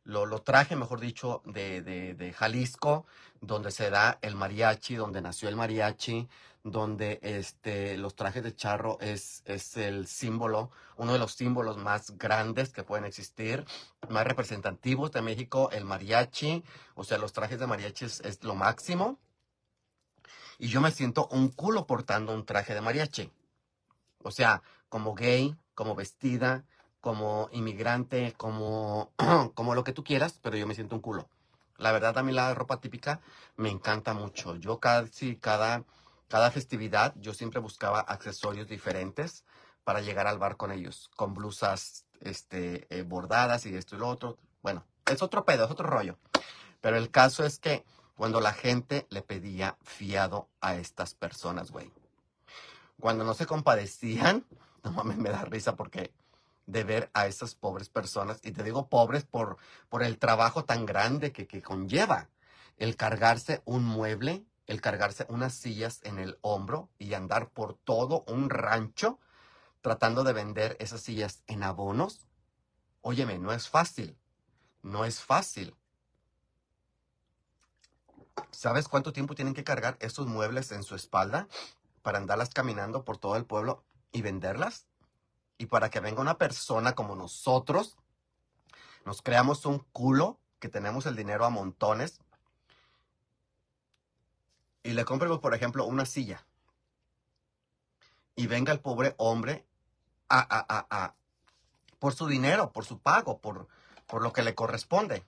Lo, lo traje, mejor dicho, de, de, de, Jalisco, donde se da el mariachi, donde nació el mariachi, donde este, los trajes de charro es, es el símbolo, uno de los símbolos más grandes que pueden existir, más representativos de México, el mariachi. O sea, los trajes de mariachi es, es lo máximo y yo me siento un culo portando un traje de mariachi. O sea, como gay, como vestida, como inmigrante, como, como lo que tú quieras, pero yo me siento un culo. La verdad, a mí la ropa típica me encanta mucho. Yo casi cada, cada festividad, yo siempre buscaba accesorios diferentes para llegar al bar con ellos, con blusas este, eh, bordadas y esto y lo otro. Bueno, es otro pedo, es otro rollo. Pero el caso es que cuando la gente le pedía fiado a estas personas, güey. Cuando no se compadecían, no mames, me da risa porque de ver a esas pobres personas, y te digo pobres por, por el trabajo tan grande que, que conlleva el cargarse un mueble, el cargarse unas sillas en el hombro y andar por todo un rancho tratando de vender esas sillas en abonos. Óyeme, no es fácil, no es fácil. ¿Sabes cuánto tiempo tienen que cargar estos muebles en su espalda para andarlas caminando por todo el pueblo y venderlas? Y para que venga una persona como nosotros, nos creamos un culo que tenemos el dinero a montones y le compremos, por ejemplo, una silla. Y venga el pobre hombre a, a, a, por su dinero, por su pago, por, por lo que le corresponde.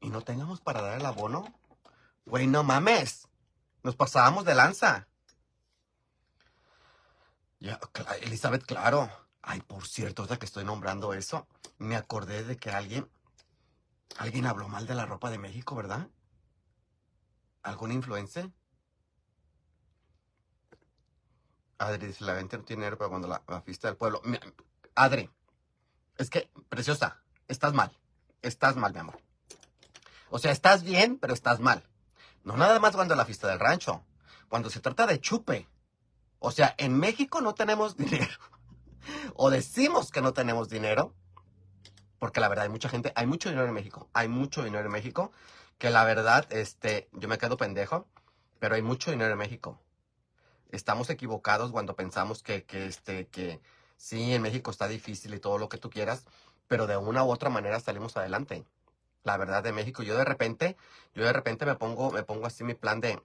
Y no tengamos para dar el abono. Güey, no mames. Nos pasábamos de lanza. Ya, Elizabeth, claro. Ay, por cierto, ahora que estoy nombrando eso, me acordé de que alguien, alguien habló mal de la ropa de México, ¿verdad? ¿Algún influencer? Adri dice, la gente no tiene dinero para cuando la, la fiesta del pueblo. Adri, es que, preciosa, estás mal. Estás mal, mi amor. O sea, estás bien, pero estás mal. No nada más cuando la fiesta del rancho, cuando se trata de chupe. O sea, en México no tenemos dinero. O decimos que no tenemos dinero. Porque la verdad hay mucha gente, hay mucho dinero en México. Hay mucho dinero en México. Que la verdad, este, yo me quedo pendejo. Pero hay mucho dinero en México. Estamos equivocados cuando pensamos que, que este, que, Sí, en México está difícil y todo lo que tú quieras, pero de una u otra manera salimos adelante. La verdad de México, yo de repente, yo de repente me pongo, me pongo así mi plan de,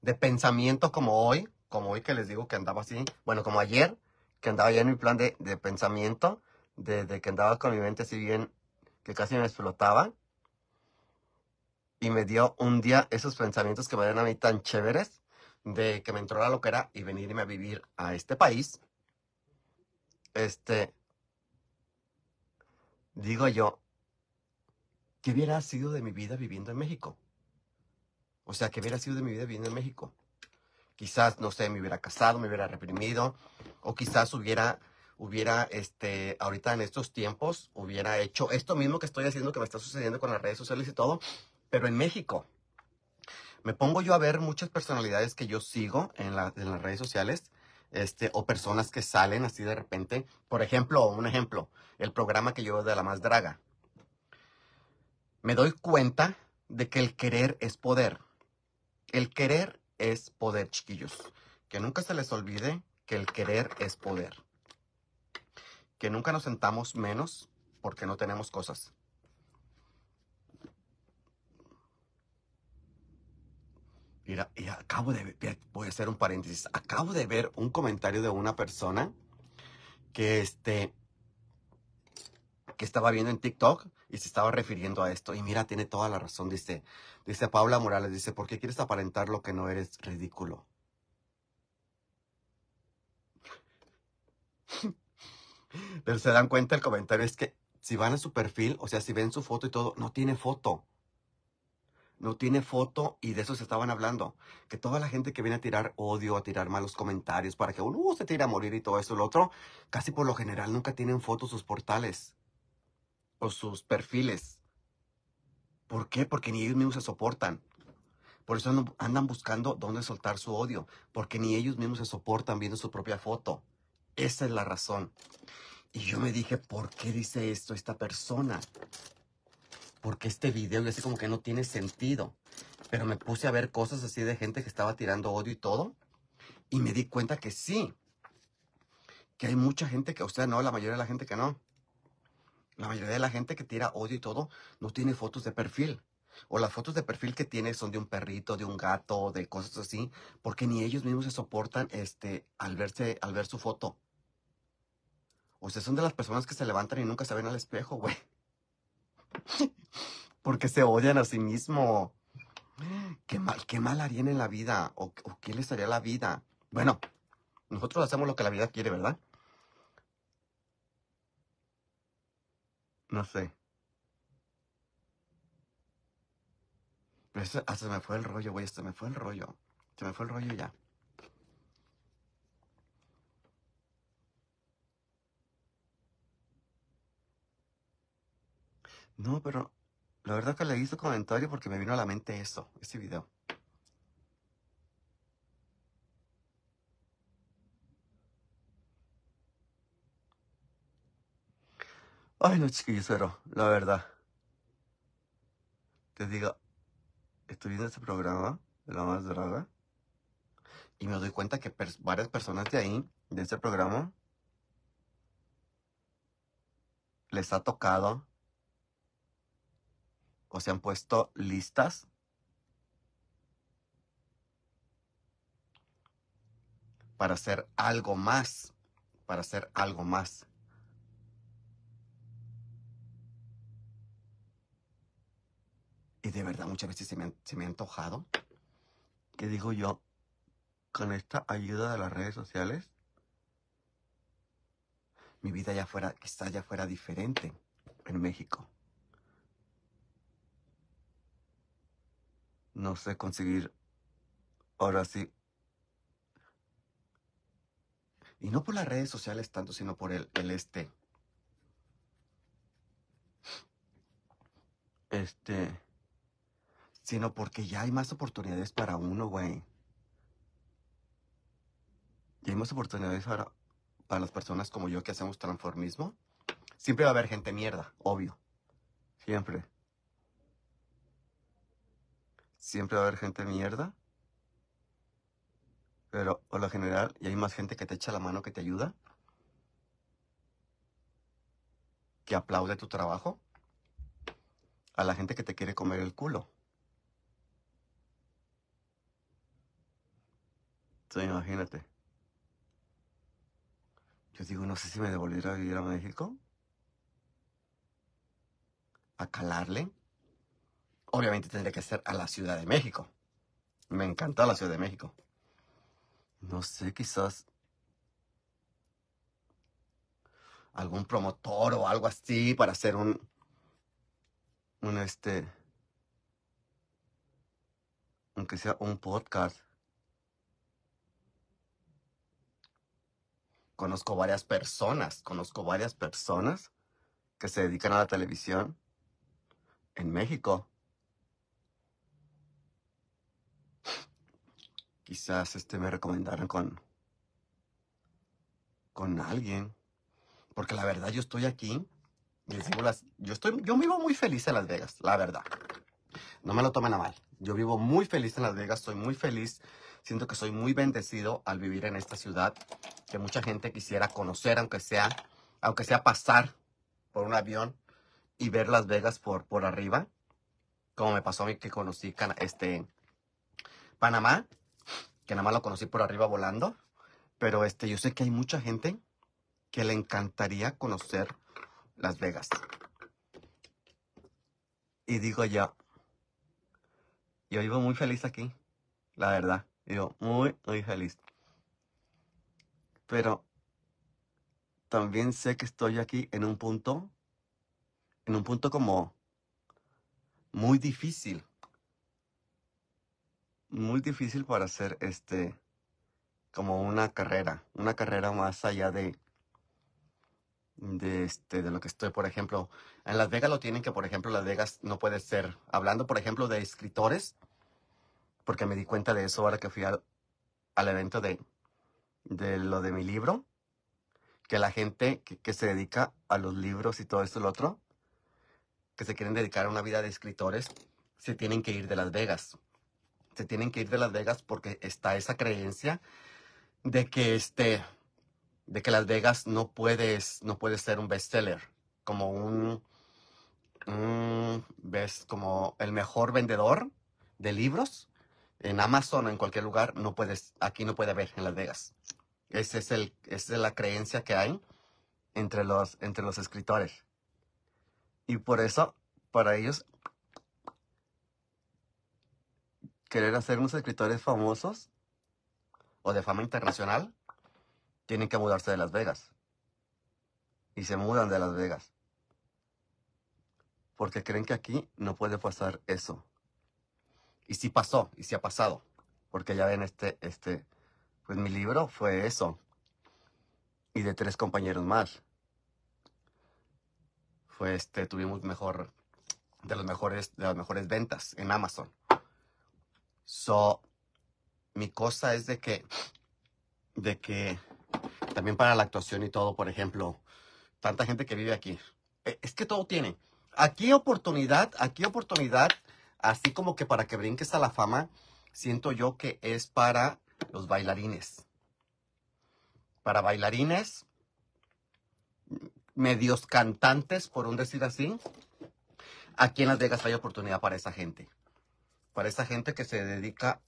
de pensamiento como hoy, como hoy que les digo que andaba así, bueno, como ayer, que andaba ya en mi plan de, de pensamiento, de, que andaba con mi mente así bien, que casi me explotaba. Y me dio un día esos pensamientos que me dieron a mí tan chéveres, de que me entró la loquera y venirme a vivir a este país. Este, digo yo, ¿qué hubiera sido de mi vida viviendo en México? O sea, ¿qué hubiera sido de mi vida viviendo en México? Quizás, no sé, me hubiera casado, me hubiera reprimido, o quizás hubiera, hubiera, este, ahorita en estos tiempos, hubiera hecho esto mismo que estoy haciendo, que me está sucediendo con las redes sociales y todo, pero en México. Me pongo yo a ver muchas personalidades que yo sigo en, la, en las redes sociales, este, o personas que salen así de repente. Por ejemplo, un ejemplo, el programa que yo veo de La Más Draga. Me doy cuenta de que el querer es poder. El querer es poder, chiquillos. Que nunca se les olvide que el querer es poder. Que nunca nos sentamos menos porque no tenemos cosas. Mira, y acabo de ver, voy a hacer un paréntesis, acabo de ver un comentario de una persona que este, que estaba viendo en TikTok y se estaba refiriendo a esto. Y mira, tiene toda la razón, dice, dice Paula Morales, dice, ¿por qué quieres aparentar lo que no eres ridículo? Pero se dan cuenta el comentario es que si van a su perfil, o sea, si ven su foto y todo, no tiene foto no tiene foto y de eso se estaban hablando. Que toda la gente que viene a tirar odio, a tirar malos comentarios para que uno uh, se tire a morir y todo eso, lo otro, casi por lo general nunca tienen fotos sus portales o sus perfiles. ¿Por qué? Porque ni ellos mismos se soportan. Por eso andan buscando dónde soltar su odio, porque ni ellos mismos se soportan viendo su propia foto. Esa es la razón. Y yo me dije, ¿por qué dice esto esta persona? porque este video yo así como que no tiene sentido. Pero me puse a ver cosas así de gente que estaba tirando odio y todo. Y me di cuenta que sí. Que hay mucha gente que, o sea, no, la mayoría de la gente que no. La mayoría de la gente que tira odio y todo no tiene fotos de perfil. O las fotos de perfil que tiene son de un perrito, de un gato, de cosas así. Porque ni ellos mismos se soportan este, al, verse, al ver su foto. O sea, son de las personas que se levantan y nunca se ven al espejo, güey. Porque se odian a sí mismo. ¿Qué mal, qué mal harían en la vida? ¿O, qué les haría la vida? Bueno, nosotros hacemos lo que la vida quiere, ¿verdad? No sé. Pero hasta se me fue el rollo, güey. Se me fue el rollo. Se me fue el rollo ya. No, pero la verdad que le hice comentario porque me vino a la mente eso, ese video. Ay, no, chiquillos, pero la verdad. Te digo, estoy viendo este programa la más draga y me doy cuenta que varias personas de ahí, de este programa, les ha tocado o se han puesto listas para hacer algo más, para hacer algo más. Y de verdad muchas veces se me, se me ha antojado que digo yo, con esta ayuda de las redes sociales, mi vida ya fuera, quizás ya fuera diferente en México. no sé conseguir ahora sí. Y no por las redes sociales tanto, sino por el, el este. Este. Sino porque ya hay más oportunidades para uno, güey. Ya hay más oportunidades para, para las personas como yo que hacemos transformismo. Siempre va a haber gente mierda, obvio. Siempre siempre va a haber gente mierda. Pero por lo general, y hay más gente que te echa la mano que te ayuda. que aplaude tu trabajo a la gente que te quiere comer el culo. Sí, imagínate. Yo digo, no sé si me devolviera a vivir a México. A calarle. Obviamente tendría que ser a la Ciudad de México. Me encanta la Ciudad de México. No sé, quizás algún promotor o algo así para hacer un, un este, aunque sea un podcast. Conozco varias personas, conozco varias personas que se dedican a la televisión en México. Quizás este me recomendaron con con alguien, porque la verdad yo estoy aquí y les digo las yo estoy yo vivo muy feliz en Las Vegas, la verdad. No me lo tomen a mal. Yo vivo muy feliz en Las Vegas, estoy muy feliz. Siento que soy muy bendecido al vivir en esta ciudad, que mucha gente quisiera conocer, aunque sea, aunque sea pasar por un avión y ver Las Vegas por, por arriba, como me pasó a mí que conocí este, Panamá, que nada más lo conocí por arriba volando, pero este, yo sé que hay mucha gente que le encantaría conocer Las Vegas. Y digo yo, yo vivo muy feliz aquí, la verdad. Yo muy, muy feliz. Pero también sé que estoy aquí en un punto, en un punto como muy difícil. Muy difícil para hacer este, como una carrera, una carrera más allá de, de este, de lo que estoy, por ejemplo, en Las Vegas lo tienen que, por ejemplo, Las Vegas no puede ser, hablando, por ejemplo, de escritores, porque me di cuenta de eso ahora que fui al, al evento de, de lo de mi libro, que la gente que, que, se dedica a los libros y todo esto y lo otro, que se quieren dedicar a una vida de escritores, se tienen que ir de Las Vegas. Se tienen que ir de Las Vegas porque está esa creencia de que este, de que Las Vegas no puedes, no puede ser un bestseller, como un ves, como el mejor vendedor de libros en Amazon en cualquier lugar, no puedes, aquí no puede haber en Las Vegas. Ese es el, esa es la creencia que hay entre los, entre los escritores. Y por eso, para ellos, querer hacer unos escritores famosos o de fama internacional, tienen que mudarse de Las Vegas. Y se mudan de Las Vegas. Porque creen que aquí no puede pasar eso. Y sí pasó, y sí ha pasado. Porque ya ven, este, este, pues mi libro fue eso. Y de tres compañeros más. Fue este, tuvimos mejor, de los mejores, de las mejores ventas en Amazon. So, mi cosa es de que, de que, también para la actuación y todo, por ejemplo, tanta gente que vive aquí. E, es que todo tiene. Aquí oportunidad, aquí oportunidad así como que para que brinques a la fama, siento yo que es para los bailarines. Para bailarines, medios cantantes, por un decir así. Aquí en Las Vegas hay oportunidad para esa gente. Para esa gente que se dedica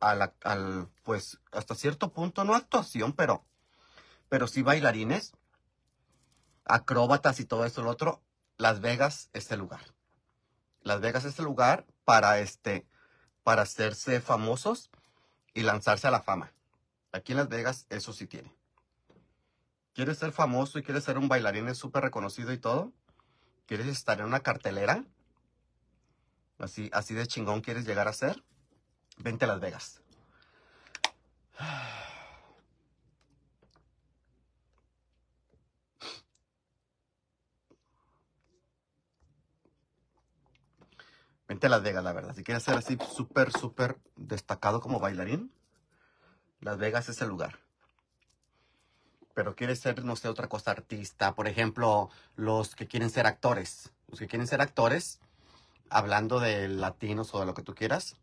a la, al, pues, hasta cierto punto, no actuación, pero, pero sí bailarines, acróbatas y todo eso, lo otro. Las Vegas es el lugar. Las Vegas es el lugar para este, para hacerse famosos y lanzarse a la fama. Aquí en Las Vegas eso sí tiene. ¿Quieres ser famoso y quieres ser un bailarín súper reconocido y todo? ¿Quieres estar en una cartelera? Así, así de chingón quieres llegar a ser? Vente a Las Vegas. Las Vegas, la verdad. Si quieres ser así súper, súper destacado como bailarín, Las Vegas es el lugar. Pero quieres ser, no sé, otra cosa, artista. Por ejemplo, los que quieren ser actores. Los que quieren ser actores, hablando de latinos o de lo que tú quieras,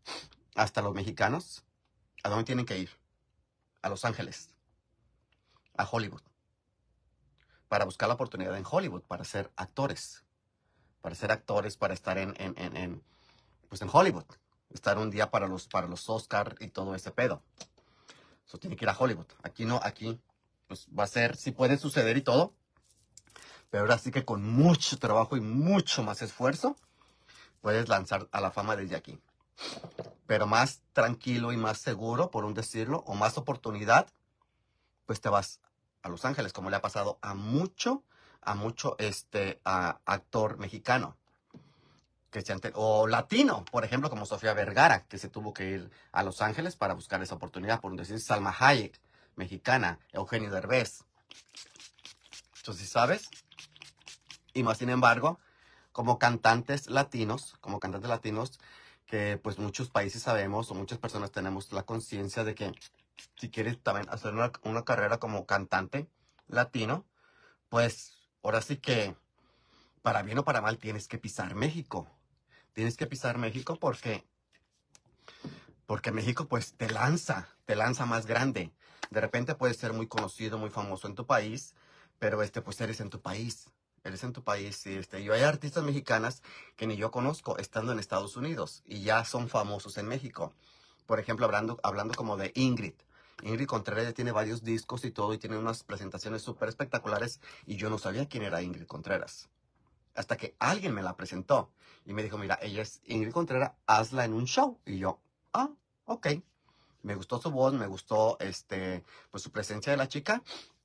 hasta los mexicanos, ¿a dónde tienen que ir? A Los Ángeles, a Hollywood. para buscar la oportunidad en Hollywood, para ser actores. Para ser actores, para estar en pues en Hollywood. Estar un día para los, para los Oscar y todo ese pedo. Eso tiene que ir a Hollywood. Aquí no, aquí pues va a ser, sí puede suceder y todo. Pero ahora sí que con mucho trabajo y mucho más esfuerzo puedes lanzar a la fama desde aquí. Pero más tranquilo y más seguro, por un decirlo, o más oportunidad, pues te vas a Los Ángeles, como le ha pasado a mucho, a mucho este actor mexicano. O latino, por ejemplo, como Sofía Vergara, que se tuvo que ir a Los Ángeles para buscar esa oportunidad, por decir Salma Hayek, mexicana, Eugenio Derbez. Entonces, ¿sabes? Y más sin embargo, como cantantes latinos, como cantantes latinos, que pues muchos países sabemos o muchas personas tenemos la conciencia de que si quieres también hacer una, carrera como cantante latino, pues ahora sí que para bien o para mal tienes que pisar México. Tienes que pisar México porque porque México pues te lanza, te lanza más grande. De repente puedes ser muy conocido, muy famoso en tu país, pero este pues eres en tu país. Eres en tu país y este yo hay artistas mexicanas que ni yo conozco estando en Estados Unidos y ya son famosos en México. Por ejemplo, hablando hablando como de Ingrid. Ingrid Contreras tiene varios discos y todo y tiene unas presentaciones súper espectaculares y yo no sabía quién era Ingrid Contreras. Hasta que alguien me la presentó y me dijo, mira, ella es Ingrid Contreras, hazla en un show. Y yo, ah, ok. Me gustó su voz, me gustó este, pues su presencia de la chica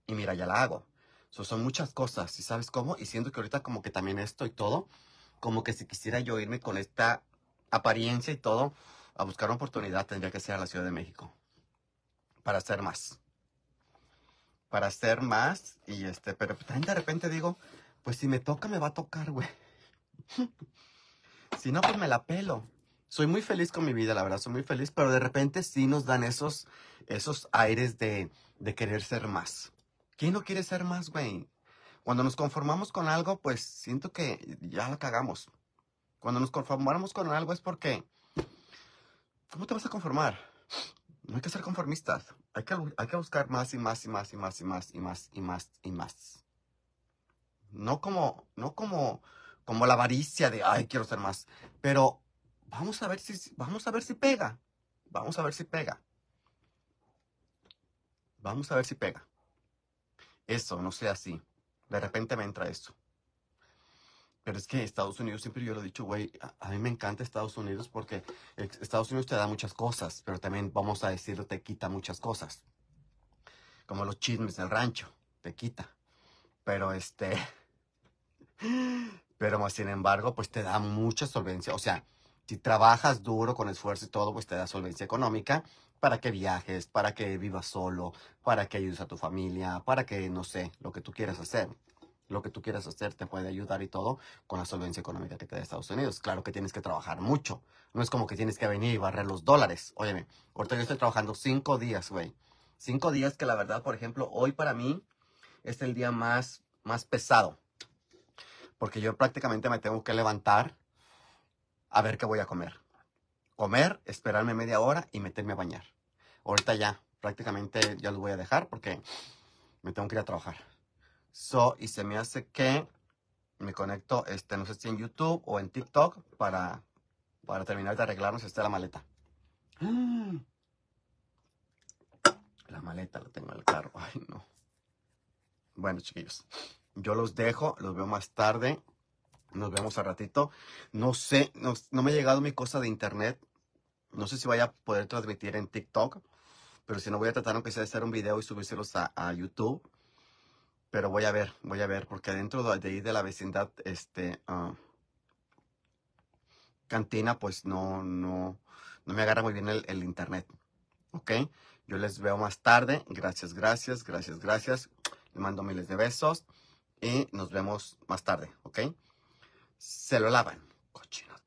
y mira, ya la hago. son muchas cosas, ¿y sabes cómo? Y siento que ahorita como que también esto y todo, como que si quisiera yo irme con esta apariencia y todo a buscar una oportunidad, tendría que ser a la Ciudad de México para hacer más. Para hacer más. Y este, pero también de repente digo, pues si me toca, me va a tocar, güey. si no, pues me la pelo. Soy muy feliz con mi vida, la verdad, soy muy feliz, pero de repente sí nos dan esos, esos aires de, de querer ser más. ¿Quién no quiere ser más, güey? Cuando nos conformamos con algo, pues siento que ya la cagamos. Cuando nos conformamos con algo es porque, ¿cómo te vas a conformar? no hay que ser conformistas. Hay que, hay que buscar más y más y más y más y más y más y más y más. No como, no como, como la avaricia de, ay, quiero ser más. Pero vamos a ver si, vamos a ver si pega. Vamos a ver si pega. Vamos a ver si pega. Eso, no sea así. De repente me entra eso. Pero es que Estados Unidos, siempre yo lo he dicho, güey, a, mí me encanta Estados Unidos porque Estados Unidos te da muchas cosas, pero también, vamos a decirlo, te quita muchas cosas. Como los chismes del rancho, te quita. Pero este, pero más sin embargo, pues te da mucha solvencia. O sea, si trabajas duro con esfuerzo y todo, pues te da solvencia económica para que viajes, para que vivas solo, para que ayudes a tu familia, para que, no sé, lo que tú quieras hacer lo que tú quieras hacer te puede ayudar y todo con la solvencia económica que te da Estados Unidos. Claro que tienes que trabajar mucho. No es como que tienes que venir y barrer los dólares. Óyeme, ahorita yo estoy trabajando cinco días, güey. Cinco días que la verdad, por ejemplo, hoy para mí es el día más, más pesado. Porque yo prácticamente me tengo que levantar a ver qué voy a comer. Comer, esperarme media hora y meterme a bañar. Ahorita ya, prácticamente ya lo voy a dejar porque me tengo que ir a trabajar. So, y se me hace que me conecto, este, no sé si en YouTube o en TikTok para, para terminar de arreglarnos esta la maleta. La maleta la tengo en el carro. Ay, no. Bueno, chiquillos, yo los dejo, los veo más tarde. Nos vemos a ratito. No sé, no, me ha llegado mi cosa de internet. No sé si vaya a poder transmitir en TikTok. Pero si no, voy a tratar aunque sea de hacer un video y subírselos a, YouTube. Pero voy a ver, voy a ver, porque dentro de ahí de la vecindad, este, ah, cantina, pues no, no, no me agarra muy bien el, el internet. ¿Ok? Yo les veo más tarde. Gracias, gracias, gracias, gracias. Les mando miles de besos y nos vemos más tarde. ¿Ok? Se lo lavan. Cochinos